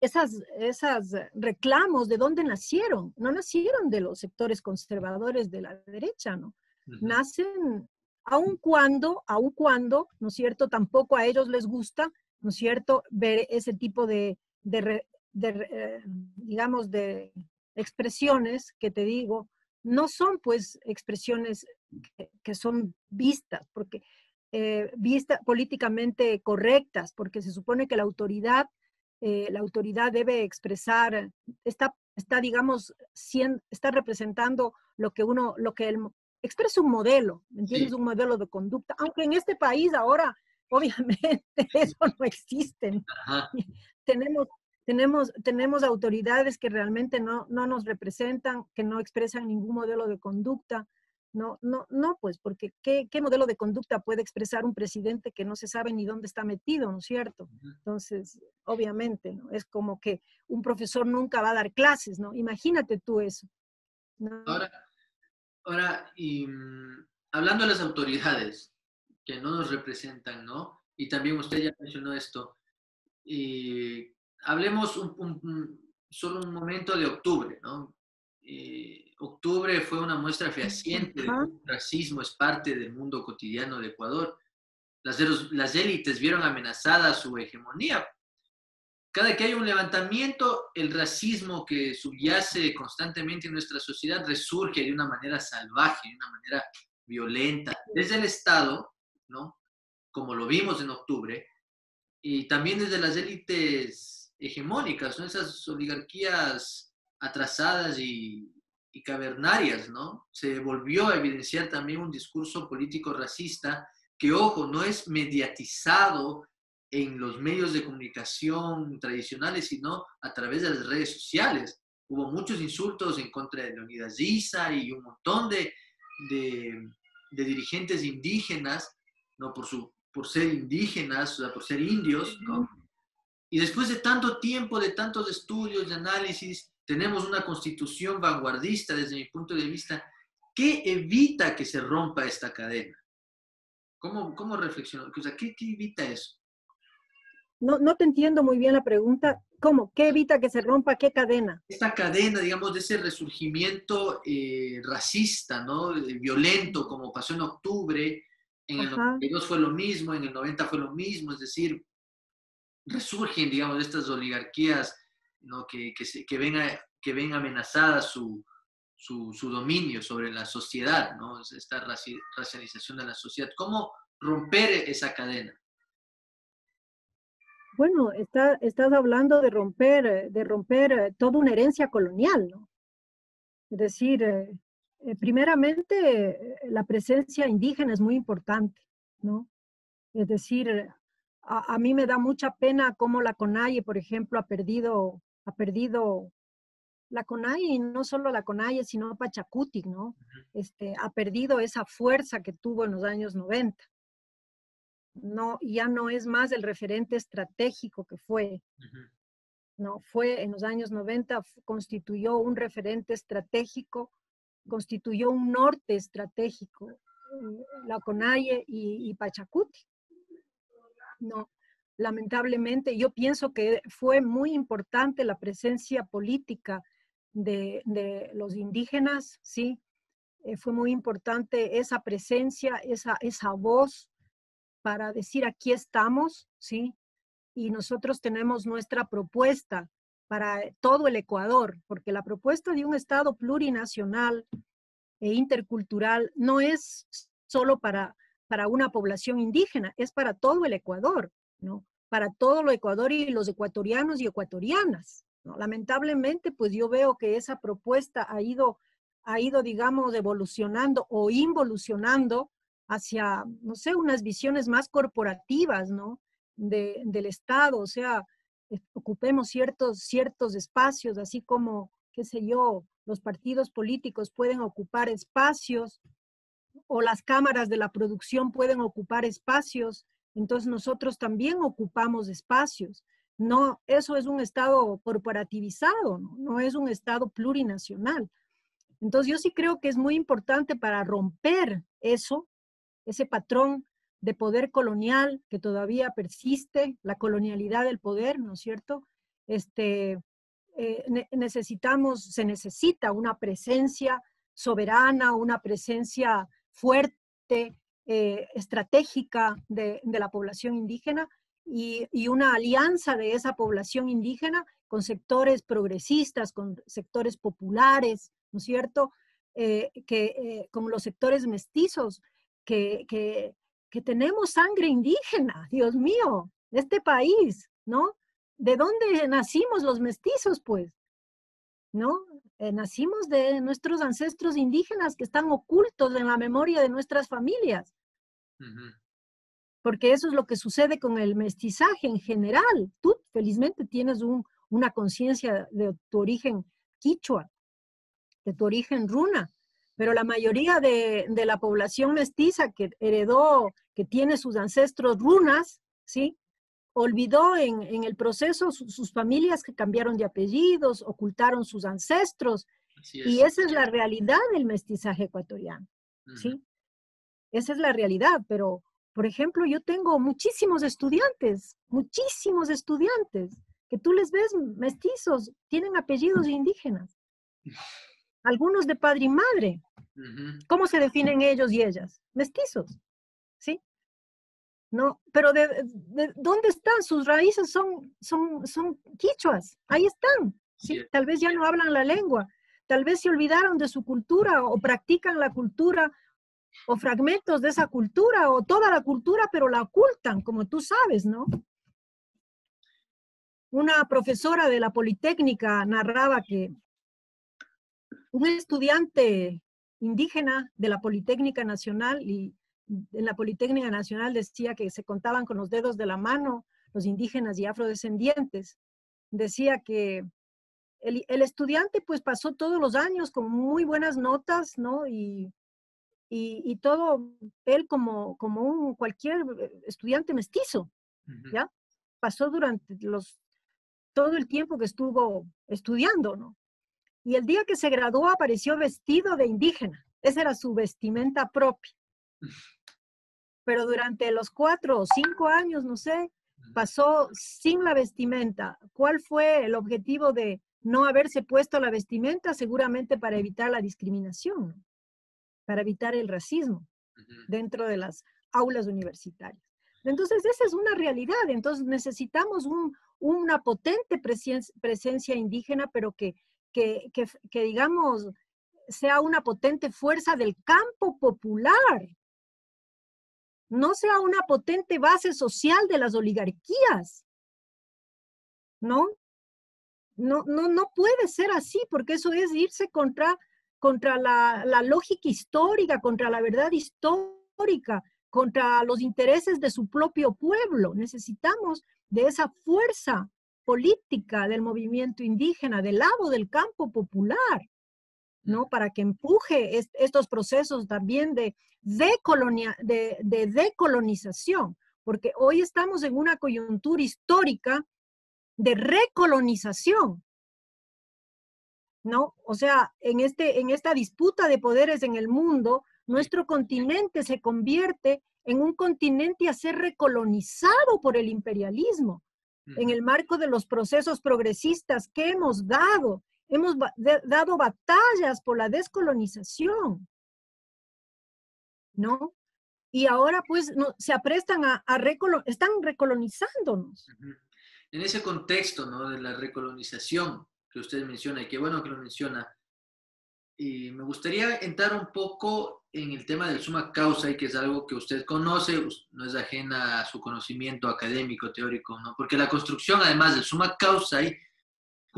esas, esas reclamos, ¿de dónde nacieron? No nacieron de los sectores conservadores de la derecha, ¿no? Nacen, aun cuando, aun cuando, ¿no es cierto? Tampoco a ellos les gusta, ¿no es cierto? Ver ese tipo de, de, eh, digamos, de expresiones que te digo, no son pues expresiones que, que son vistas, porque eh, vista, políticamente correctas, porque se supone que la autoridad, eh, la autoridad debe expresar, está, está digamos, está representando lo que uno, lo que él expresa un modelo, ¿entiendes? Un modelo de conducta, aunque en este país ahora, obviamente, eso no existe. Tenemos, tenemos, tenemos autoridades que realmente no, no nos representan, que no expresan ningún modelo de conducta, no, no, no, pues, porque ¿qué, modelo de conducta puede expresar un presidente que no se sabe ni dónde está metido, ¿no es cierto? Entonces, obviamente, ¿no? Es como que un profesor nunca va a dar clases, ¿no? Imagínate tú eso. Ahora, ahora y, mm, hablando de las autoridades que no nos representan, ¿no? Y también usted ya mencionó esto. Y hablemos solo un momento de octubre, ¿no? Eh, octubre fue una muestra fehaciente de el racismo es parte del mundo cotidiano de Ecuador. Las, las élites vieron amenazada su hegemonía. Cada que hay un levantamiento, el racismo que subyace constantemente en nuestra sociedad resurge de una manera salvaje, de una manera violenta, desde el Estado, ¿no? Como lo vimos en octubre, y también desde las élites hegemónicas, ¿no? esas oligarquías atrasadas y, cavernarias, ¿no? Se volvió a evidenciar también un discurso político racista que, ojo, no es mediatizado en los medios de comunicación tradicionales, sino a través de las redes sociales. Hubo muchos insultos en contra de Leonidas Issa y un montón de, de, dirigentes indígenas, ¿no? Por, su, por ser indígenas, o sea, por ser indios, ¿no? Y después de tanto tiempo, de tantos estudios, de análisis, tenemos una constitución vanguardista desde mi punto de vista. ¿Qué evita que se rompa esta cadena? ¿Cómo, cómo reflexionar? O sea, ¿qué, ¿qué, evita eso? No, no te entiendo muy bien la pregunta. ¿Cómo? ¿Qué evita que se rompa qué cadena? Esta cadena, digamos, de ese resurgimiento eh, racista, ¿no? Violento, como pasó en octubre, en el 92 fue lo mismo, en el 90 fue lo mismo, es decir, resurgen, digamos, estas oligarquías que, ven, ven amenazada su, dominio sobre la sociedad, ¿no? esta racialización de la sociedad. ¿Cómo romper esa cadena? Bueno, está, estás hablando de romper, de romper eh, toda una herencia colonial. Es decir, eh, eh, primeramente, la presencia indígena es muy importante. Es decir, a, mí me da mucha pena cómo la CONAIE, por ejemplo, ha perdido, ha perdido la CONAIE, no solo la CONAIE, sino Pachacutic, ¿no? Este, ha perdido esa fuerza que tuvo en los años 90 no, ya no es más el referente estratégico que fue. No, fue en los años 90, constituyó un referente estratégico, constituyó un norte estratégico, mm, la Conaye y, y Pachacuti. No, lamentablemente, yo pienso que fue muy importante la presencia política de, de los indígenas, sí, eh, fue muy importante esa presencia, esa, esa voz para decir aquí estamos, ¿sí? Y nosotros tenemos nuestra propuesta para todo el Ecuador, porque la propuesta de un Estado plurinacional e intercultural no es solo para, para una población indígena, es para todo el Ecuador, ¿no? Para todo el Ecuador y los ecuatorianos y ecuatorianas. ¿no? Lamentablemente, pues yo veo que esa propuesta ha ido, ha ido, digamos, evolucionando o involucionando hacia, no sé, unas visiones más corporativas, ¿no? De, del Estado, o sea, ocupemos ciertos, ciertos espacios, así como, qué sé yo, los partidos políticos pueden ocupar espacios o las cámaras de la producción pueden ocupar espacios, entonces nosotros también ocupamos espacios. No, eso es un Estado corporativizado, ¿no? no es un Estado plurinacional. Entonces yo sí creo que es muy importante para romper eso, ese patrón de poder colonial que todavía persiste, la colonialidad del poder, ¿no es cierto? Este, eh, necesitamos, se necesita una presencia soberana, una presencia fuerte, eh, estratégica de, la población indígena y, una alianza de esa población indígena con sectores progresistas, con sectores populares, ¿no es cierto? Eh, que, como los sectores mestizos, que, tenemos sangre indígena, Dios mío, este país, ¿no? ¿De dónde nacimos los mestizos, pues? ¿No? Eh, nacimos de nuestros ancestros indígenas que están ocultos en la memoria de nuestras familias. Porque eso es lo que sucede con el mestizaje en general. Tú felizmente tienes una conciencia de tu origen quichua, de tu origen runa, pero la mayoría de, la población mestiza que heredó, que tiene sus ancestros runas, ¿sí? Olvidó en, el proceso sus familias que cambiaron de apellidos, ocultaron sus ancestros. Y esa es la realidad del mestizaje ecuatoriano, ¿sí? Esa es la realidad, pero, por ejemplo, yo tengo muchísimos estudiantes, muchísimos estudiantes, que tú les ves mestizos, tienen apellidos indígenas algunos de padre y madre. ¿Cómo se definen ellos y ellas? Mestizos, ¿sí? No, pero de, dónde están? Sus raíces son, son, son quichuas, ahí están, ¿sí? Tal vez ya no hablan la lengua, tal vez se olvidaron de su cultura o practican la cultura o fragmentos de esa cultura o toda la cultura, pero la ocultan, como tú sabes, ¿no? una profesora de la Politécnica narraba que un estudiante indígena de la Politécnica Nacional y en la Politécnica Nacional decía que se contaban con los dedos de la mano los indígenas y afrodescendientes. Decía que el, estudiante pues pasó todos los años con muy buenas notas, ¿no? Y, y, todo, él como, como un cualquier estudiante mestizo, ¿ya? Pasó durante los, todo el tiempo que estuvo estudiando, ¿no? Y el día que se graduó apareció vestido de indígena. Esa era su vestimenta propia. Pero durante los cuatro o cinco años, no sé, pasó sin la vestimenta. ¿Cuál fue el objetivo de no haberse puesto la vestimenta? Seguramente para evitar la discriminación, para evitar el racismo dentro de las aulas universitarias. Entonces, esa es una realidad. Entonces, necesitamos una potente presencia indígena, pero que, que, que, digamos, sea una potente fuerza del campo popular, no sea una potente base social de las oligarquías. ¿No? No, no, no puede ser así, porque eso es irse contra, contra la, lógica histórica, contra la verdad histórica, contra los intereses de su propio pueblo. Necesitamos de esa fuerza política del movimiento indígena, del lado del campo popular, ¿no? Para que empuje estos procesos también de, de, de decolonización, porque hoy estamos en una coyuntura histórica de recolonización, ¿no? O sea, en, este, en esta disputa de poderes en el mundo, nuestro continente se convierte en un continente a ser recolonizado por el imperialismo, en el marco de los procesos progresistas que hemos dado Hemos dado batallas por la descolonización, ¿no? Y ahora pues no, se aprestan a, a están recolonizándonos. En ese contexto, ¿no? De la recolonización que usted menciona, y qué bueno que lo menciona, y me gustaría entrar un poco en el tema del suma causa, y que es algo que usted conoce, no es ajena a su conocimiento académico, teórico, ¿no? Porque la construcción, además del suma causa,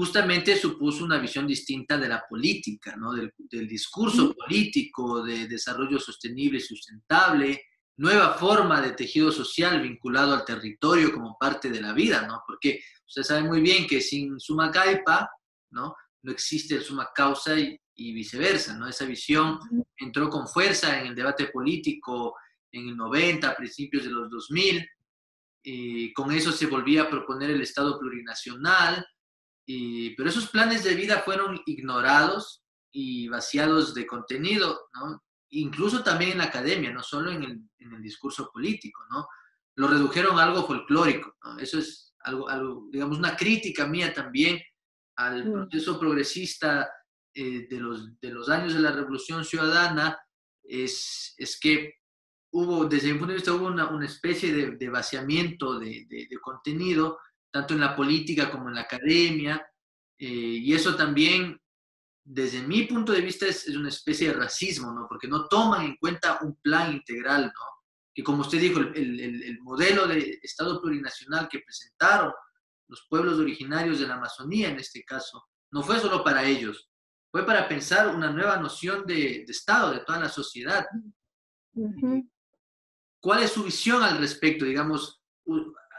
justamente supuso una visión distinta de la política, ¿no? del, discurso político, de desarrollo sostenible y sustentable, nueva forma de tejido social vinculado al territorio como parte de la vida, ¿no? Porque usted sabe muy bien que sin suma caipa, ¿no? No existe el suma causa y, viceversa, ¿no? Esa visión entró con fuerza en el debate político en el 90, a principios de los 2000, y con eso se volvía a proponer el Estado plurinacional, pero esos planes de vida fueron ignorados y vaciados de contenido, ¿no? incluso también en la academia, no solo en el, en el discurso político, ¿no? Lo redujeron a algo folclórico, ¿no? Eso es algo, algo, digamos, una crítica mía también al mm. proceso progresista eh, de, los, de los años de la Revolución Ciudadana, es, es que hubo, desde mi punto de vista, hubo una, una especie de, de vaciamiento de, de, de contenido tanto en la política como en la academia, eh, y eso también, desde mi punto de vista, es, una especie de racismo, ¿no? Porque no toman en cuenta un plan integral, ¿no? Que como usted dijo, el, el, modelo de Estado plurinacional que presentaron los pueblos originarios de la Amazonía, en este caso, no fue solo para ellos, fue para pensar una nueva noción de, de Estado, de toda la sociedad. ¿Cuál es su visión al respecto? Digamos,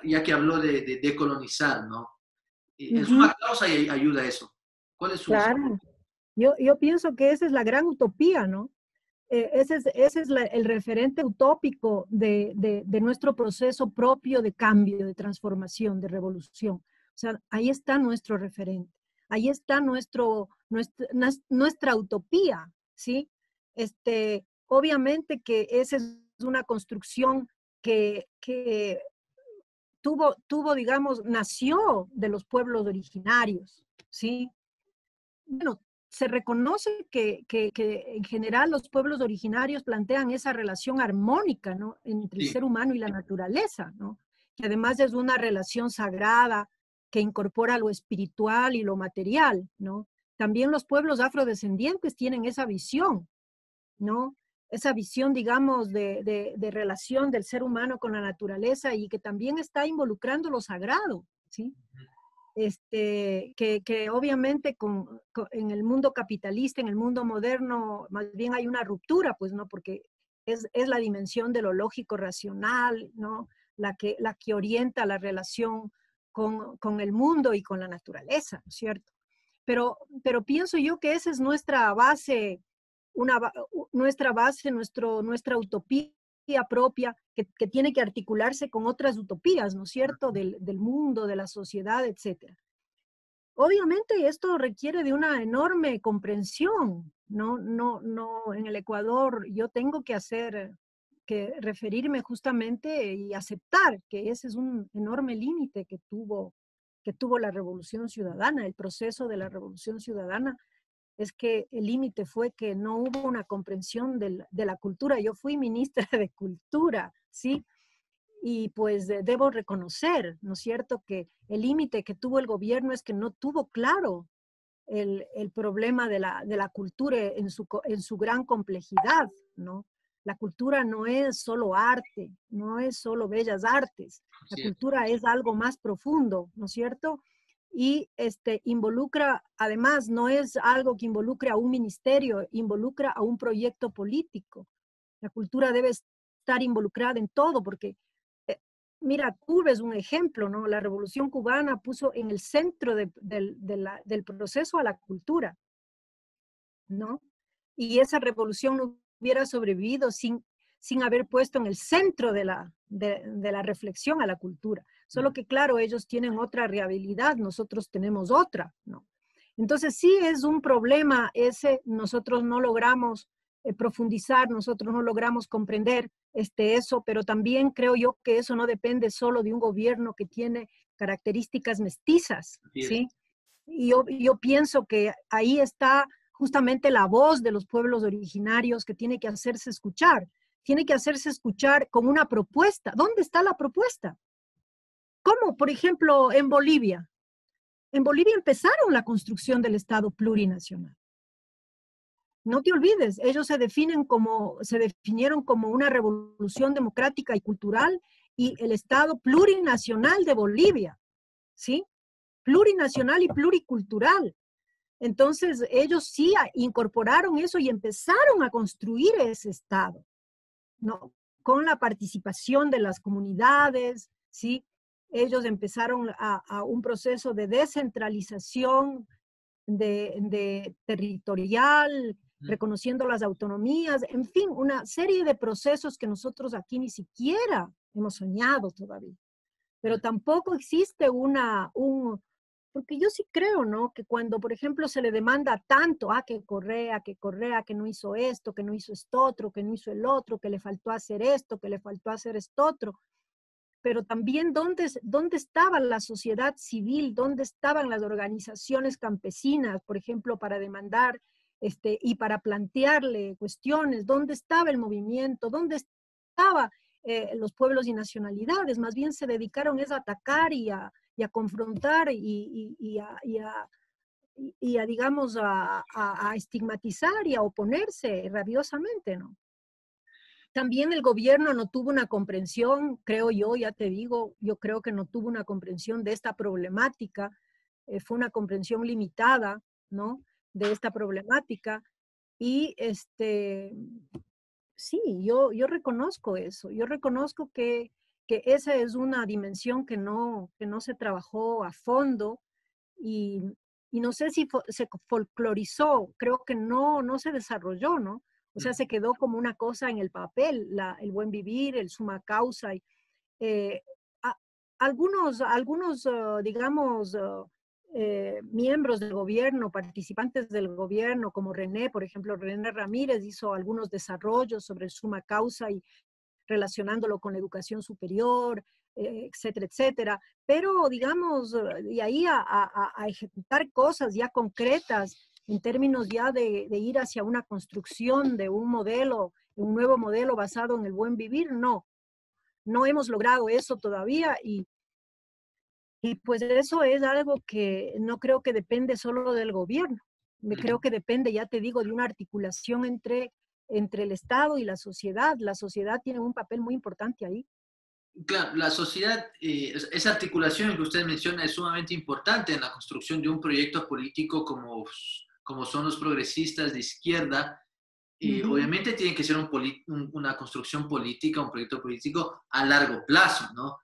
ya que habló de, decolonizar, ¿no? ¿Es una causa y ayuda a eso? ¿Cuál es su Claro. Yo, yo pienso que esa es la gran utopía, ¿no? Eh, ese es, ese es el referente utópico de, de, nuestro proceso propio de cambio, de transformación, de revolución. O sea, ahí está nuestro referente, ahí está nuestro, nuestra, nuestra utopía, ¿sí? Este, obviamente que esa es una construcción que, que tuvo, tuvo, digamos, nació de los pueblos originarios, ¿sí? Bueno, se reconoce que, que, que, en general los pueblos originarios plantean esa relación armónica, ¿no? Entre el ser humano y la naturaleza, ¿no? Que además es una relación sagrada que incorpora lo espiritual y lo material, ¿no? También los pueblos afrodescendientes tienen esa visión, ¿no? Esa visión, digamos, de, relación del ser humano con la naturaleza y que también está involucrando lo sagrado, ¿sí? este, que, que obviamente con, en el mundo capitalista, en el mundo moderno, más bien hay una ruptura, pues, ¿no? Porque es, es la dimensión de lo lógico racional, ¿no? La que, la que orienta la relación con, con el mundo y con la naturaleza, ¿no es cierto? Pero, pero pienso yo que esa es nuestra base, una, nuestra base, nuestro, nuestra utopía propia que, que, tiene que articularse con otras utopías, ¿no es cierto?, del, del mundo, de la sociedad, etc. Obviamente esto requiere de una enorme comprensión, ¿no? No, no, en el Ecuador yo tengo que hacer, que referirme justamente y aceptar que ese es un enorme límite que tuvo, que tuvo la revolución ciudadana, el proceso de la revolución ciudadana, es que el límite fue que no hubo una comprensión de la cultura. Yo fui ministra de Cultura, ¿sí? Y pues debo reconocer, ¿no es cierto?, que el límite que tuvo el gobierno es que no tuvo claro el, el problema de la, de la cultura en su, en su gran complejidad, ¿no? La cultura no es solo arte, no es solo bellas artes. La cultura es algo más profundo, ¿no es cierto? Y este, involucra, además, no es algo que involucre a un ministerio, involucra a un proyecto político. La cultura debe estar involucrada en todo, porque, eh, mira, Cuba es un ejemplo, ¿no? La revolución cubana puso en el centro del proceso a la cultura, ¿no? Y esa revolución no hubiera sobrevivido sin, sin haber puesto en el centro de la, de la reflexión a la cultura. Solo que, claro, ellos tienen otra realidad, nosotros tenemos otra, ¿no? Entonces, sí es un problema ese, nosotros no logramos eh, profundizar, nosotros no logramos comprender este, eso, pero también creo yo que eso no depende solo de un gobierno que tiene características mestizas, ¿sí? Y yo, yo pienso que ahí está justamente la voz de los pueblos originarios que tiene que hacerse escuchar, tiene que hacerse escuchar con una propuesta. ¿Dónde está la propuesta? ¿Cómo? Por ejemplo, en Bolivia. En Bolivia empezaron la construcción del Estado plurinacional. No te olvides, ellos se definen como, se definieron como una revolución democrática y cultural y el Estado plurinacional de Bolivia, ¿sí? Plurinacional y pluricultural. Entonces, ellos sí incorporaron eso y empezaron a construir ese Estado, ¿no? Con la participación de las comunidades, ¿sí? Ellos empezaron a, un proceso de descentralización de, territorial, reconociendo las autonomías, en fin, una serie de procesos que nosotros aquí ni siquiera hemos soñado todavía. Pero tampoco existe una, un, porque yo sí creo, ¿no? Que cuando, por ejemplo, se le demanda tanto, ah, que Correa, que Correa, que no hizo esto, que no hizo esto otro, que no hizo el otro, que le faltó hacer esto, que le faltó hacer esto otro, pero también dónde, estaba la sociedad civil, dónde estaban las organizaciones campesinas, por ejemplo, para demandar este, y para plantearle cuestiones, dónde estaba el movimiento, dónde estaban eh, los pueblos y nacionalidades, más bien se dedicaron a atacar y a, confrontar y, a, y, a, digamos, a, estigmatizar y a oponerse rabiosamente, ¿no? También el gobierno no tuvo una comprensión, creo yo, ya te digo, yo creo que no tuvo una comprensión de esta problemática, eh, fue una comprensión limitada, ¿no? De esta problemática. Y este, sí, yo, yo reconozco eso, yo reconozco que, que esa es una dimensión que no, que no se trabajó a fondo y, y no sé si se folclorizó, creo que no, no se desarrolló, ¿no? O sea, se quedó como una cosa en el papel, la, el buen vivir, el suma causa. Y, eh, algunos, algunos ah, digamos, ah, eh, miembros del gobierno, participantes del gobierno, como René, por ejemplo, René Ramírez hizo algunos desarrollos sobre el suma causa y relacionándolo con la educación superior, eh, etcétera, etcétera. Pero, digamos, y ahí a, a ejecutar cosas ya concretas en términos ya de, ir hacia una construcción de un modelo, un nuevo modelo basado en el buen vivir, no. No hemos logrado eso todavía y, y pues eso es algo que no creo que depende solo del gobierno. Me creo que depende, ya te digo, de una articulación entre, entre el Estado y la sociedad. La sociedad tiene un papel muy importante ahí. Claro, la sociedad, eh, esa articulación que usted menciona es sumamente importante en la construcción de un proyecto político como, como son los progresistas de izquierda. y Obviamente tiene que ser una construcción política, un proyecto político a largo plazo, ¿no?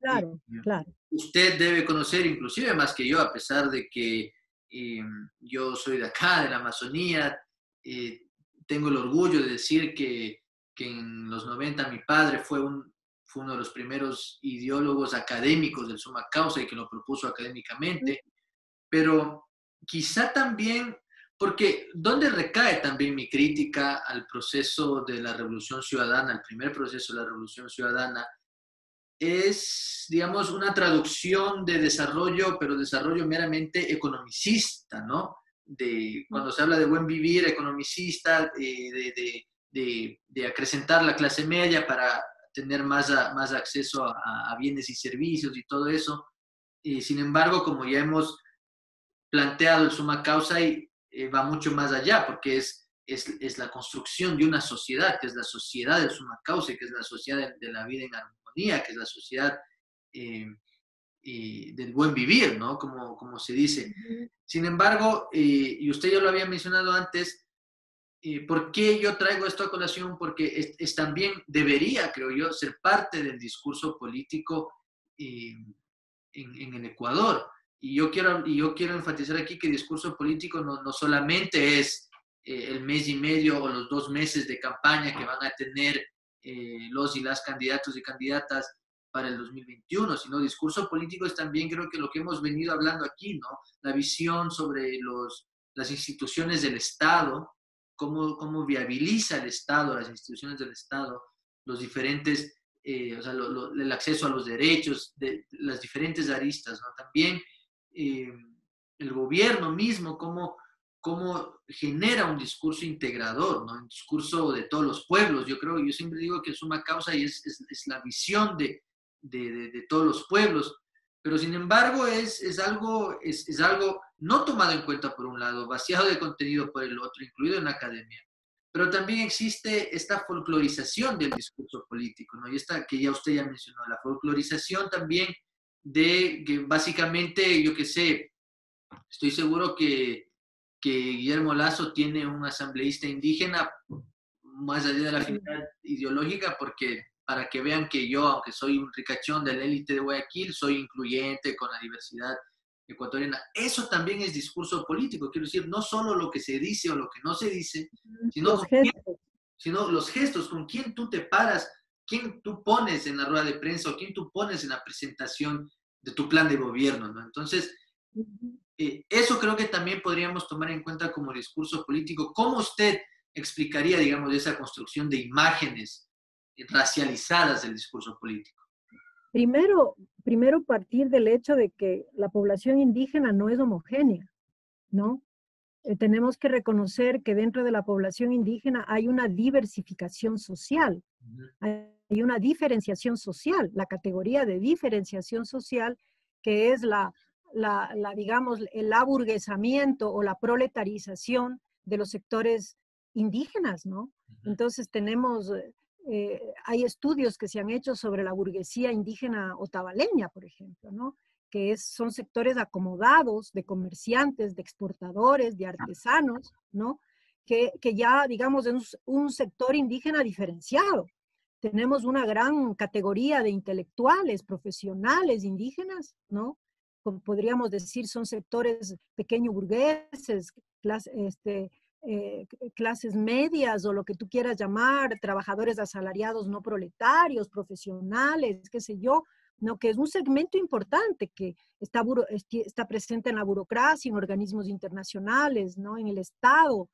Claro, claro. Usted debe conocer, inclusive más que yo, a pesar de que em, yo soy de acá, de la Amazonía, eh, tengo el orgullo de decir que, que en los 90 mi padre fue un, fue uno de los primeros ideólogos académicos del suma causa y que lo propuso académicamente, pero quizá también, porque ¿dónde recae también mi crítica al proceso de la Revolución Ciudadana, al primer proceso de la Revolución Ciudadana? Es, digamos, una traducción de desarrollo, pero desarrollo meramente economicista, ¿no? De, cuando se habla de buen vivir economicista, eh, de, de, de, acrecentar la clase media para tener más, más acceso a, bienes y servicios y todo eso. Y sin embargo, como ya hemos planteado el suma causa, y, eh, va mucho más allá, porque es, es, es, la construcción de una sociedad, que es la sociedad del suma causa, que es la sociedad de, la vida en armonía, que es la sociedad eh, del buen vivir, ¿no? Como, como se dice. Sin embargo, eh, y usted ya lo había mencionado antes, ¿Por qué yo traigo esto a colación? Porque es, también, debería, creo yo, ser parte del discurso político eh, en, el Ecuador. Y yo, quiero, y yo quiero enfatizar aquí que discurso político no, no solamente es eh, el mes y medio o los dos meses de campaña que van a tener eh, los y las candidatos y candidatas para el 2021, sino discurso político es también creo que lo que hemos venido hablando aquí, ¿no? La visión sobre los, las instituciones del Estado, cómo, cómo viabiliza el Estado, las instituciones del Estado, los diferentes, eh, o sea, el acceso a los derechos, de, las diferentes aristas, ¿no? También eh, el gobierno mismo, cómo, cómo genera un discurso integrador, ¿no? Un discurso de todos los pueblos. Yo creo, yo siempre digo que es una causa y es, es, la visión de, de, de, todos los pueblos. Pero sin embargo es, es algo, es algo no tomado en cuenta por un lado, vaciado de contenido por el otro, incluido en la academia. Pero también existe esta folclorización del discurso político, ¿no? Y esta que ya usted ya mencionó, la folclorización también de que básicamente, yo qué sé, estoy seguro que, que Guillermo Lazo tiene un asambleísta indígena más allá de la afinidad ideológica, porque para que vean que yo, aunque soy un ricachón de la élite de Guayaquil, soy incluyente con la diversidad ecuatoriana. Eso también es discurso político, quiero decir, no solo lo que se dice o lo que no se dice, sino los, gestos. sino los gestos, con quién tú te paras, quién tú pones en la rueda de prensa o quién tú pones en la presentación de tu plan de gobierno, ¿no? Entonces, eh, eso creo que también podríamos tomar en cuenta como discurso político. ¿Cómo usted explicaría, digamos, esa construcción de imágenes racializadas del discurso político? Primero, primero partir del hecho de que la población indígena no es homogénea, ¿no? Eh, tenemos que reconocer que dentro de la población indígena hay una diversificación social, hay una diferenciación social, la categoría de diferenciación social que es la, la, digamos, el aburguesamiento o la proletarización de los sectores indígenas, ¿no? Entonces tenemos eh, eh, hay estudios que se han hecho sobre la burguesía indígena otavaleña, por ejemplo, ¿no? que es, son sectores acomodados de comerciantes, de exportadores, de artesanos, ¿no? que, que ya, digamos, es un sector indígena diferenciado. Tenemos una gran categoría de intelectuales, profesionales indígenas, ¿no? Como podríamos decir, son sectores pequeño burgueses, clase, este, eh, clases medias o lo que tú quieras llamar, trabajadores asalariados no proletarios, profesionales, qué sé yo, ¿no? que es un segmento importante que está, está presente en la burocracia, en organismos internacionales, ¿no? en el Estado,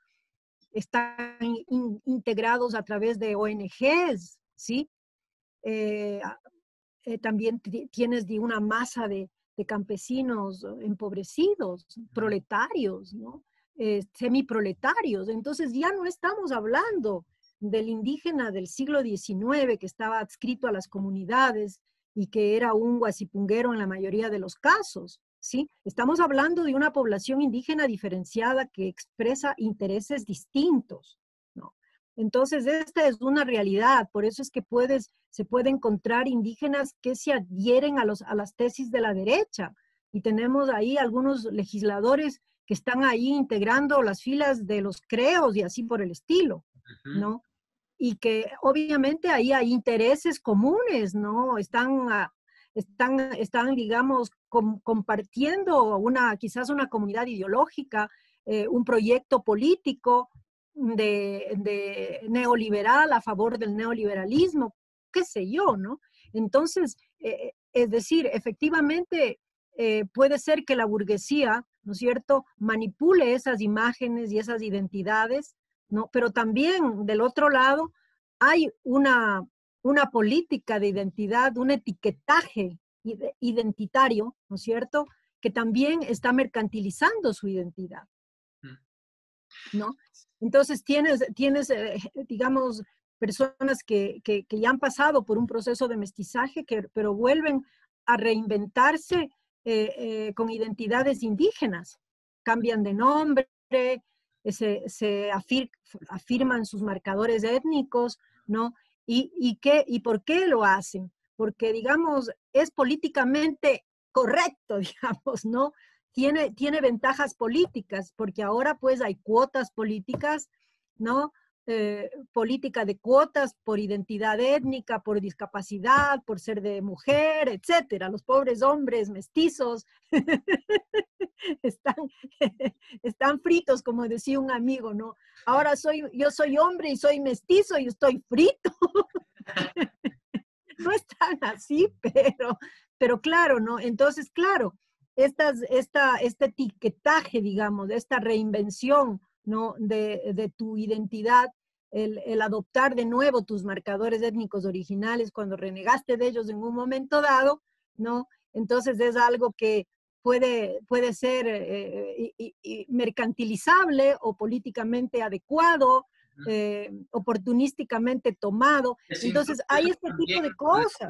están integrados a través de ONGs, ¿sí? Eh, eh, también tienes de una masa de, de campesinos empobrecidos, proletarios, ¿no? eh, semiproletarios. Entonces ya no estamos hablando del indígena del siglo XIX que estaba adscrito a las comunidades y que era un guasipunguero en la mayoría de los casos. ¿sí? Estamos hablando de una población indígena diferenciada que expresa intereses distintos. Entonces, esta es una realidad, por eso es que puedes, se puede encontrar indígenas que se adhieren a, los, a las tesis de la derecha. Y tenemos ahí algunos legisladores que están ahí integrando las filas de los creos y así por el estilo, ¿no? Y que obviamente ahí hay intereses comunes, ¿no? Están, están, están digamos, compartiendo una, quizás una comunidad ideológica, eh, un proyecto político, de, neoliberal a favor del neoliberalismo, qué sé yo, ¿no? Entonces, eh, es decir, efectivamente eh, puede ser que la burguesía, ¿no es cierto?, manipule esas imágenes y esas identidades, ¿no? Pero también del otro lado hay una, una política de identidad, un etiquetaje identitario, ¿no es cierto?, que también está mercantilizando su identidad. ¿No? Entonces tienes, tienes eh, digamos, personas que, ya han pasado por un proceso de mestizaje, que, pero vuelven a reinventarse eh, eh, con identidades indígenas. Cambian de nombre, se, se afirman sus marcadores étnicos, ¿no? ¿Y, y, qué, ¿Y por qué lo hacen? Porque, digamos, es políticamente correcto, digamos, ¿no? Tiene, tiene ventajas políticas, porque ahora pues hay cuotas políticas, ¿no? Eh, política de cuotas por identidad étnica, por discapacidad, por ser de mujer, etcétera. Los pobres hombres mestizos están, están fritos, como decía un amigo, ¿no? Ahora soy, yo soy hombre y soy mestizo y estoy frito. no están así, pero, pero claro, ¿no? Entonces, claro, estas, esta, este etiquetaje, digamos, de esta reinvención ¿no? de, tu identidad, el, adoptar de nuevo tus marcadores étnicos originales cuando renegaste de ellos en un momento dado, ¿no? Entonces es algo que puede, puede ser eh, mercantilizable o políticamente adecuado, eh, oportunísticamente tomado. Entonces hay este tipo de cosas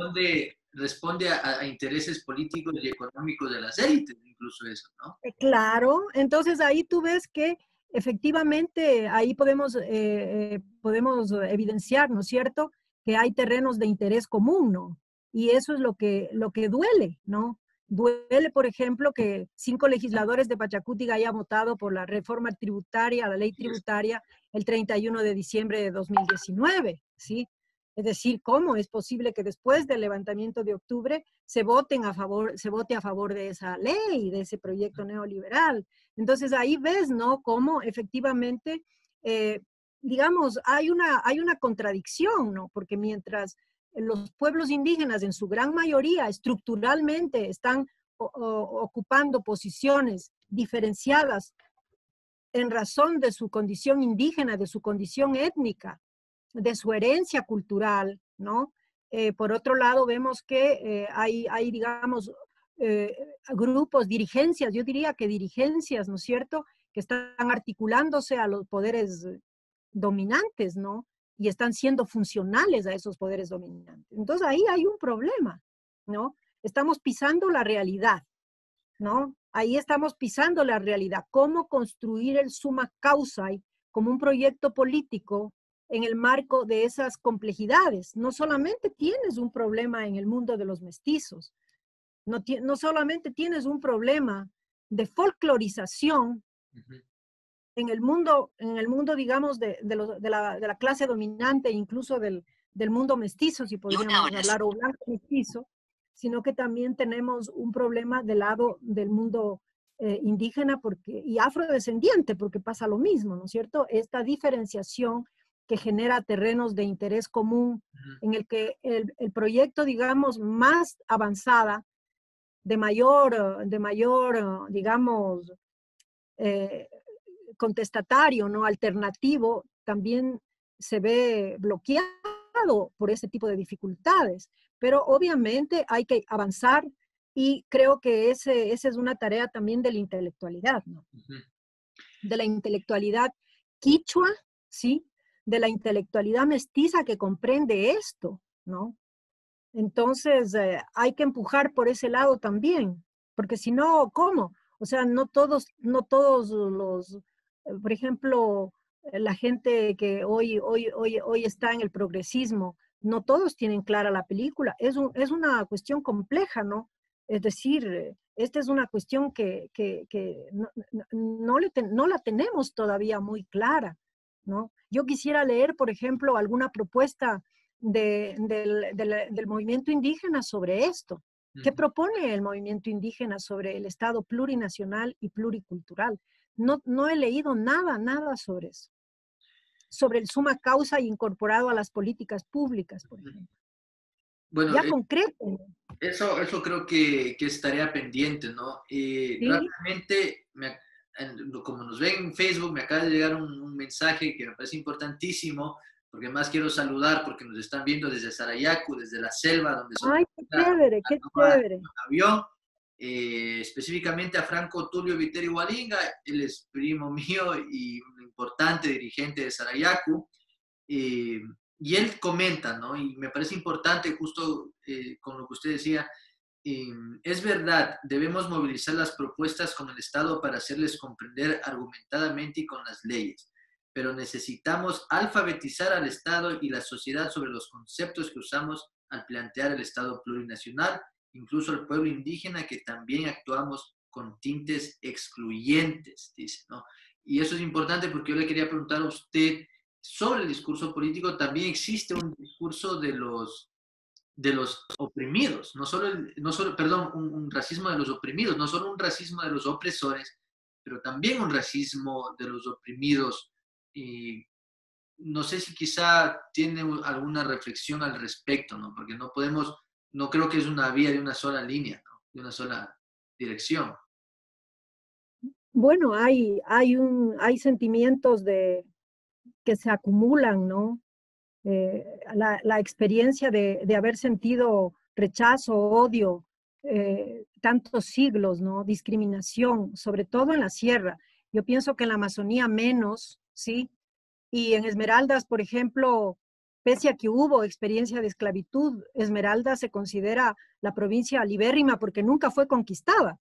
responde a, intereses políticos y económicos de las élites, incluso eso, ¿no? Eh, claro, entonces ahí tú ves que efectivamente ahí podemos, eh, eh, podemos evidenciar, ¿no es cierto?, que hay terrenos de interés común, ¿no? Y eso es lo que, lo que duele, ¿no? Duele, por ejemplo, que cinco legisladores de Pachacútiga hayan votado por la reforma tributaria, la ley tributaria, el 31 de diciembre de 2019, ¿sí? Es decir, ¿cómo es posible que después del levantamiento de octubre se, voten a favor, se vote a favor de esa ley, de ese proyecto neoliberal? Entonces ahí ves, ¿no? Cómo efectivamente, eh, digamos, hay una, hay una contradicción, ¿no? Porque mientras los pueblos indígenas en su gran mayoría estructuralmente están ocupando posiciones diferenciadas en razón de su condición indígena, de su condición étnica, de su herencia cultural, ¿no? Eh, por otro lado, vemos que eh, hay, hay, digamos, eh, grupos, dirigencias, yo diría que dirigencias, ¿no es cierto?, que están articulándose a los poderes dominantes, ¿no? Y están siendo funcionales a esos poderes dominantes. Entonces ahí hay un problema, ¿no? Estamos pisando la realidad, ¿no? Ahí estamos pisando la realidad. ¿Cómo construir el suma causa como un proyecto político en el marco de esas complejidades. No solamente tienes un problema en el mundo de los mestizos, no, no solamente tienes un problema de folclorización en el mundo, en el mundo digamos, de, la, clase dominante, incluso del, mundo mestizo, si podríamos hablar, o blanco mestizo, sino que también tenemos un problema del lado del mundo eh, indígena porque, y afrodescendiente, porque pasa lo mismo, ¿no es cierto? Esta diferenciación que genera terrenos de interés común, en el que el, proyecto, digamos, más avanzada, de mayor, de mayor digamos, eh, contestatario, ¿no? alternativo, también se ve bloqueado por ese tipo de dificultades. Pero obviamente hay que avanzar y creo que ese, esa es una tarea también de la intelectualidad, ¿no? De la intelectualidad quichua, ¿sí? De la intelectualidad mestiza que comprende esto, ¿no? Entonces, eh, hay que empujar por ese lado también, porque si no, ¿cómo? O sea, no todos, no todos los, eh, por ejemplo, la gente que hoy, hoy, hoy, hoy está en el progresismo, no todos tienen clara la película. Es, es una cuestión compleja, ¿no? Es decir, esta es una cuestión que, que, que no, no, la tenemos todavía muy clara, ¿no? Yo quisiera leer, por ejemplo, alguna propuesta de, del, del, del, movimiento indígena sobre esto. ¿Qué propone el movimiento indígena sobre el Estado plurinacional y pluricultural? No, no he leído nada, nada sobre eso. Sobre el suma causa incorporado a las políticas públicas, por ejemplo. Bueno, ya eh, concreto. Eso, eso creo que, que es tarea pendiente, ¿no? Eh, ¿Sí? Rápidamente, me, como nos ven en Facebook, me acaba de llegar un, un, mensaje que me parece importantísimo, porque más quiero saludar porque nos están viendo desde Sarayacu, desde la selva, donde son. ¡Ay, qué chévere, qué chévere! Avión eh, específicamente a Franco Tulio Viteri Walinga, él es primo mío y un importante dirigente de Sarayacu, eh, y él comenta, ¿no? Y me parece importante justo eh, con lo que usted decía, es verdad, debemos movilizar las propuestas con el Estado para hacerles comprender argumentadamente y con las leyes, pero necesitamos alfabetizar al Estado y la sociedad sobre los conceptos que usamos al plantear el Estado plurinacional incluso al pueblo indígena, que también actuamos con tintes excluyentes, dice. Y eso es importante porque yo le quería preguntar a usted sobre el discurso político, también existe un discurso de los, de los oprimidos, no solo, no solo perdón, un, un, racismo de los oprimidos, no solo un racismo de los opresores, pero también un racismo de los oprimidos. Y no sé si quizá tiene alguna reflexión al respecto, ¿no? Porque no podemos no creo que es una vía de una sola línea, ¿no? de una sola dirección. Bueno, hay, hay, un, hay sentimientos de, que se acumulan, ¿no? Eh, la, la, experiencia de, de, haber sentido rechazo, odio, eh, tantos siglos, ¿no? Discriminación, sobre todo en la sierra. Yo pienso que en la Amazonía menos, ¿sí? Y en Esmeraldas, por ejemplo, Pese a que hubo experiencia de esclavitud, Esmeralda se considera la provincia libérrima porque nunca fue conquistada.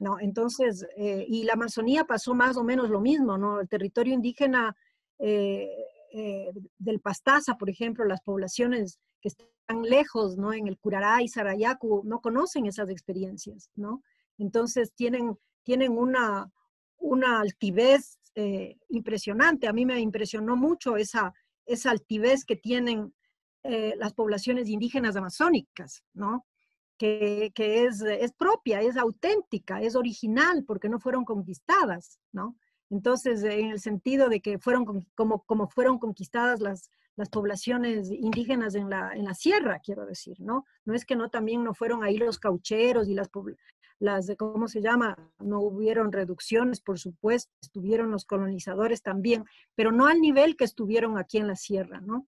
¿no? Entonces, eh, y la Amazonía pasó más o menos lo mismo, ¿no? El territorio indígena eh, eh, del Pastaza, por ejemplo, las poblaciones que están lejos, ¿no? En el Curará y Sarayacu, no conocen esas experiencias, ¿no? Entonces, tienen, tienen una, una altivez eh, impresionante. A mí me impresionó mucho esa, esa altivez que tienen eh, las poblaciones indígenas amazónicas, ¿no? Que, que es, es, propia, es auténtica, es original, porque no fueron conquistadas, ¿no? Entonces, en el sentido de que fueron como, como fueron conquistadas las, las poblaciones indígenas en la, en la sierra, quiero decir, ¿no? No es que no también no fueron ahí los caucheros y las, las de, ¿cómo se llama? No hubieron reducciones, por supuesto, estuvieron los colonizadores también, pero no al nivel que estuvieron aquí en la sierra, ¿no?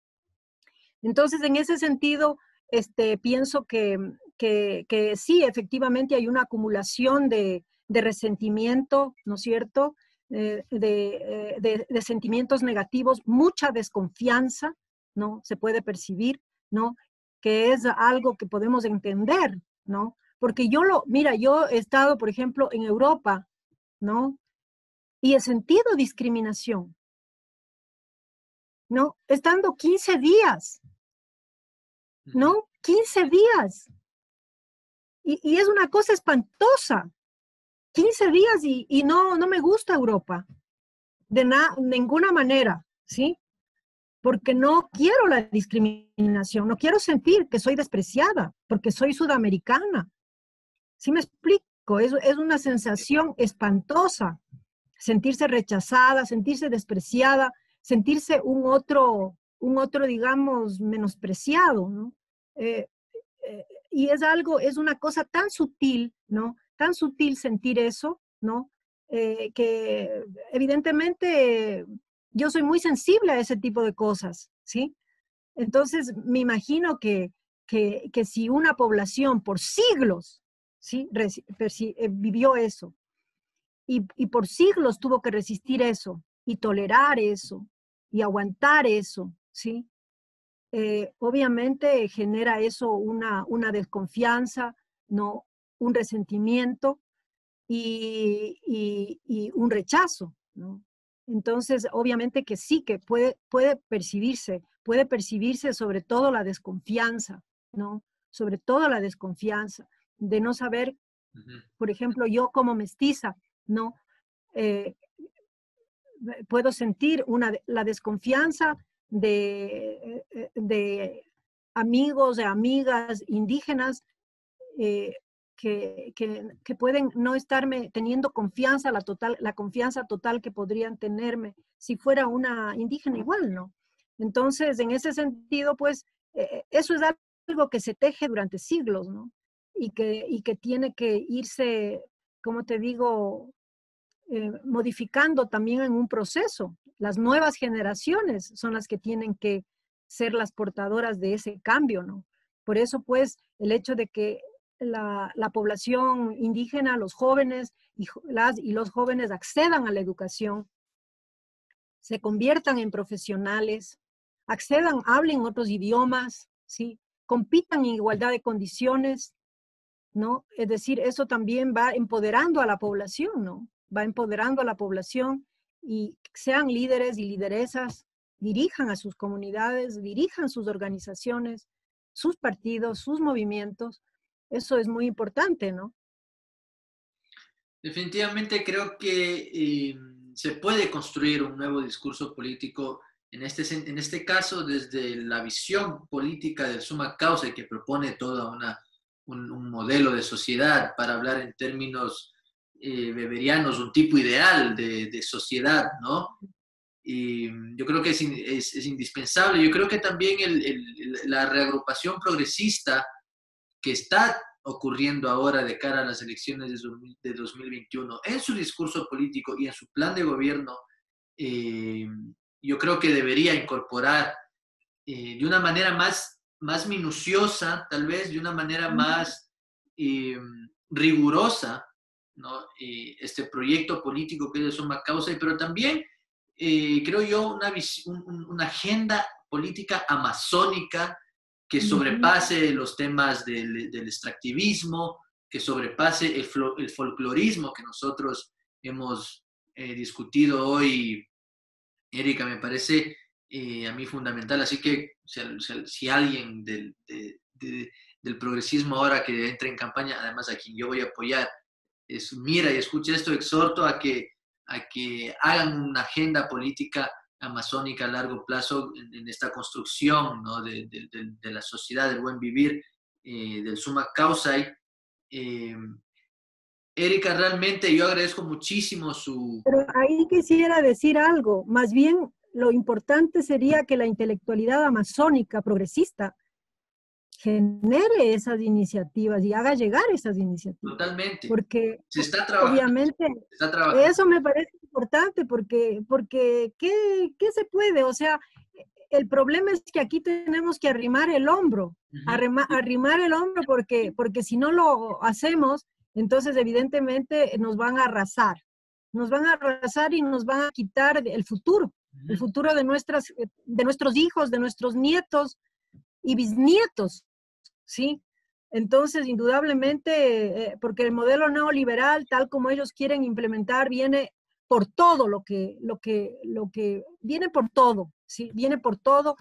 Entonces, en ese sentido, este, pienso que, que, que sí, efectivamente hay una acumulación de, de resentimiento, ¿no es cierto? Eh, de, eh, de, de, sentimientos negativos, mucha desconfianza, ¿no? Se puede percibir, ¿no? Que es algo que podemos entender, ¿no? Porque yo lo, mira, yo he estado, por ejemplo, en Europa, ¿no? Y he sentido discriminación, ¿no? Estando 15 días, ¿no? 15 días. Y, y es una cosa espantosa. 15 días y, no, no me gusta Europa, de na, ninguna manera, ¿sí? Porque no quiero la discriminación, no quiero sentir que soy despreciada, porque soy sudamericana, ¿Sí me explico? Es, es una sensación espantosa, sentirse rechazada, sentirse despreciada, sentirse un otro, un otro, digamos, menospreciado, ¿no? Eh, eh, y es algo, es una cosa tan sutil, ¿no? Tan sutil sentir eso, ¿no? Eh, que evidentemente yo soy muy sensible a ese tipo de cosas, ¿sí? Entonces, me imagino que, que, que si una población por siglos ¿sí? Eh, vivió eso. Y, y, por siglos tuvo que resistir eso y tolerar eso y aguantar eso, ¿sí? Eh, obviamente genera eso una, una desconfianza, ¿no? Un resentimiento y, y, y un rechazo, ¿no? Entonces, obviamente que sí, que puede, puede percibirse, puede percibirse sobre todo la desconfianza, ¿no? Sobre todo la desconfianza de no saber, por ejemplo, yo como mestiza, ¿no? Eh, puedo sentir una, la desconfianza de, eh, de amigos, de amigas indígenas eh, que, que, pueden no estarme teniendo confianza, la, total, la confianza total que podrían tenerme si fuera una indígena igual, ¿no? Entonces, en ese sentido, pues, eh, eso es algo que se teje durante siglos, ¿no? Y que, y que tiene que irse, como te digo, eh, modificando también en un proceso. Las nuevas generaciones son las que tienen que ser las portadoras de ese cambio, ¿no? Por eso, pues, el hecho de que la, población indígena, los jóvenes y, las, y los jóvenes accedan a la educación, se conviertan en profesionales, accedan, hablen otros idiomas, ¿sí? compitan en igualdad de condiciones, ¿no? Es decir, eso también va empoderando a la población, ¿no? Va empoderando a la población y sean líderes y lideresas, dirijan a sus comunidades, dirijan sus organizaciones, sus partidos, sus movimientos, eso es muy importante, ¿no? Definitivamente creo que eh, se puede construir un nuevo discurso político, en este, en este caso desde la visión política del suma causa que propone todo una, un, modelo de sociedad para hablar en términos eh, beberianos, un tipo ideal de, sociedad, ¿no? Y yo creo que es, es, indispensable. Yo creo que también la reagrupación progresista que está ocurriendo ahora de cara a las elecciones de 2021 en su discurso político y en su plan de gobierno, eh, yo creo que debería incorporar eh, de una manera más, más minuciosa, tal vez de una manera más eh, rigurosa, ¿no? este proyecto político que es Suma Causa, pero también creo yo una, una agenda política amazónica que sobrepase los temas del, extractivismo, que sobrepase el, el, folclorismo que nosotros hemos eh, discutido hoy. Erika, me parece eh, a mí fundamental. Así que si, alguien del, del, progresismo ahora que entra en campaña, además a quien yo voy a apoyar, es, mira y escucha esto, exhorto a que, a que hagan una agenda política amazónica a largo plazo en, esta construcción ¿no? de, de, la sociedad, del buen vivir, eh, del suma causa. Eh, Erika, realmente yo agradezco muchísimo su... Pero ahí quisiera decir algo, más bien lo importante sería que la intelectualidad amazónica progresista genere esas iniciativas y haga llegar esas iniciativas. Totalmente. Porque se está trabajando, obviamente eso me parece importante porque, porque ¿qué, ¿qué, se puede? O sea, el problema es que aquí tenemos que arrimar el hombro, arrimar el hombro porque, porque si no lo hacemos, entonces evidentemente nos van a arrasar. Nos van a arrasar y nos van a quitar el futuro, el futuro de, nuestras, de nuestros hijos, de nuestros nietos y bisnietos. ¿Sí? Entonces, indudablemente, eh, porque el modelo neoliberal, tal como ellos quieren implementar, viene por todo lo que, lo que, lo que, viene por todo, ¿sí? Viene por todo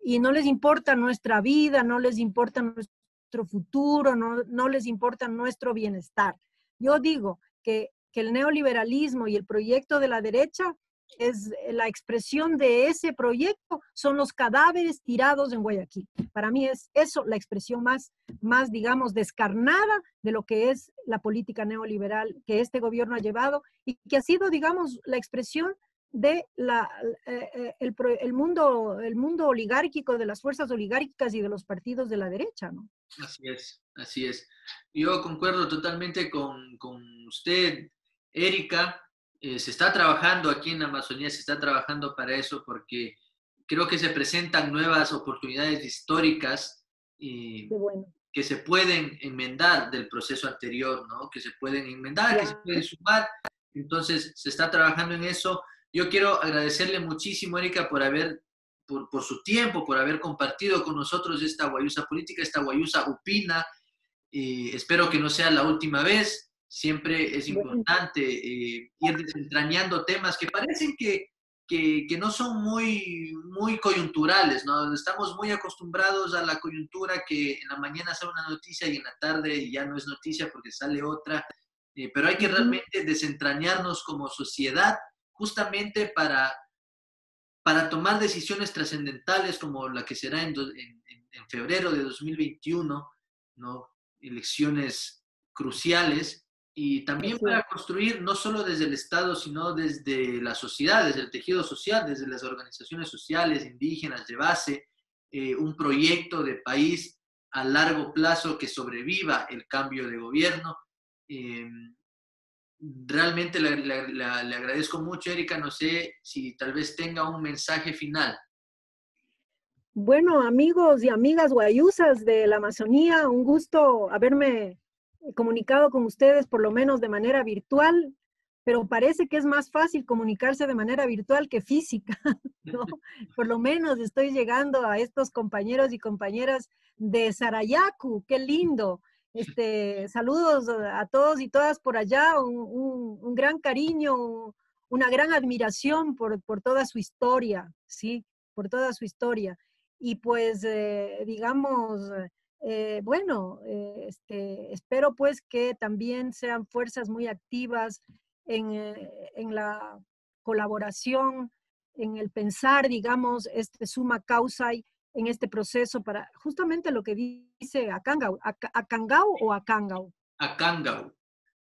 y no les importa nuestra vida, no les importa nuestro futuro, no, no les importa nuestro bienestar. Yo digo que, que el neoliberalismo y el proyecto de la derecha es la expresión de ese proyecto, son los cadáveres tirados en Guayaquil. Para mí es eso la expresión más, más, digamos, descarnada de lo que es la política neoliberal que este gobierno ha llevado y que ha sido, digamos, la expresión de la, eh, eh, el, el, mundo, el mundo oligárquico, de las fuerzas oligárquicas y de los partidos de la derecha, ¿no? Así es, así es. Yo concuerdo totalmente con, con usted, Erika. Eh, se está trabajando aquí en Amazonía, se está trabajando para eso porque creo que se presentan nuevas oportunidades históricas y que se pueden enmendar del proceso anterior, ¿no? Que se pueden enmendar, que se pueden sumar. Entonces, se está trabajando en eso. Yo quiero agradecerle muchísimo, Erika, por haber, por, por su tiempo, por haber compartido con nosotros esta guayusa política, esta guayusa upina. y espero que no sea la última vez. Siempre es importante eh, ir desentrañando temas que parecen que, que, que, no son muy, muy coyunturales, ¿no? Estamos muy acostumbrados a la coyuntura que en la mañana sale una noticia y en la tarde ya no es noticia porque sale otra, eh, pero hay que realmente desentrañarnos como sociedad justamente para, para tomar decisiones trascendentales como la que será en, en, en febrero de 2021, ¿no? elecciones cruciales y también para construir no solo desde el Estado, sino desde la sociedad, desde el tejido social, desde las organizaciones sociales, indígenas de base, eh, un proyecto de país a largo plazo que sobreviva el cambio de gobierno. Em, realmente le, le, agradezco mucho, Erika. No sé si tal vez tenga un mensaje final. Bueno, amigos y amigas guayusas de la Amazonía, un gusto haberme comunicado con ustedes por lo menos de manera virtual, pero parece que es más fácil comunicarse de manera virtual que física, ¿no? Por lo menos estoy llegando a estos compañeros y compañeras de Sarayaku, qué lindo. Este, saludos a todos y todas por allá, un, un, gran cariño, una gran admiración por, por, toda su historia, ¿sí? Por toda su historia. Y pues, eh, digamos, eh, bueno, eh, este, espero pues que también sean fuerzas muy activas en, eh, en, la colaboración, en el pensar, digamos, este suma causa en este proceso para justamente lo que dice Akangau, Akangau o Akangau. Akangau.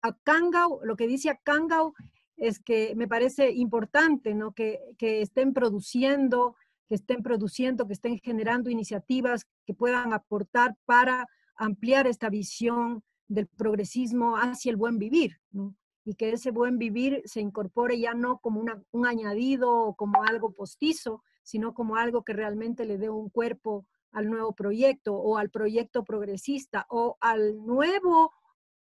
Akangau, lo que dice Akangau es que me parece importante, ¿no? Que, que estén produciendo que estén produciendo, que estén generando iniciativas que puedan aportar para ampliar esta visión del progresismo hacia el buen vivir, y que ese buen vivir se incorpore ya no como un añadido o como algo postizo, sino como algo que realmente le dé un cuerpo al nuevo proyecto o al proyecto progresista o al nuevo,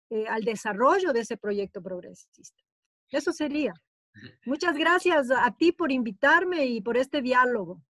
eh, al desarrollo de ese proyecto progresista. Eso sería. Muchas gracias a ti por invitarme y por este diálogo.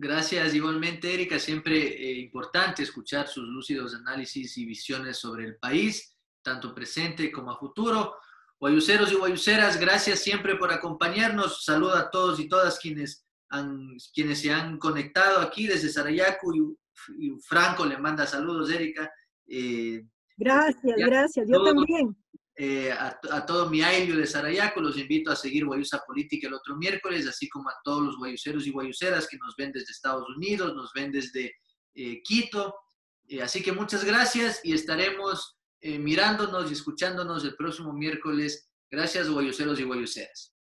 Gracias igualmente, Erika. Siempre eh, importante escuchar sus lúcidos análisis y visiones sobre el país, tanto presente como a futuro. Guayuceros y guayuceras, gracias siempre por acompañarnos. Saludo a todos y todas quienes, han, quienes se han conectado aquí desde Sarayacu y, Franco le manda saludos, Erika. Eh, gracias, gracias. Yo también. Eh, a, todo mi ailio de Sarayaco, los invito a seguir Guayusa Política el otro miércoles, así como a todos los guayuseros y guayuseras que nos ven desde Estados Unidos, nos ven desde eh, Quito. Eh, así que muchas gracias y estaremos mirándonos y escuchándonos el próximo miércoles. Gracias, guayuseros y guayuseras.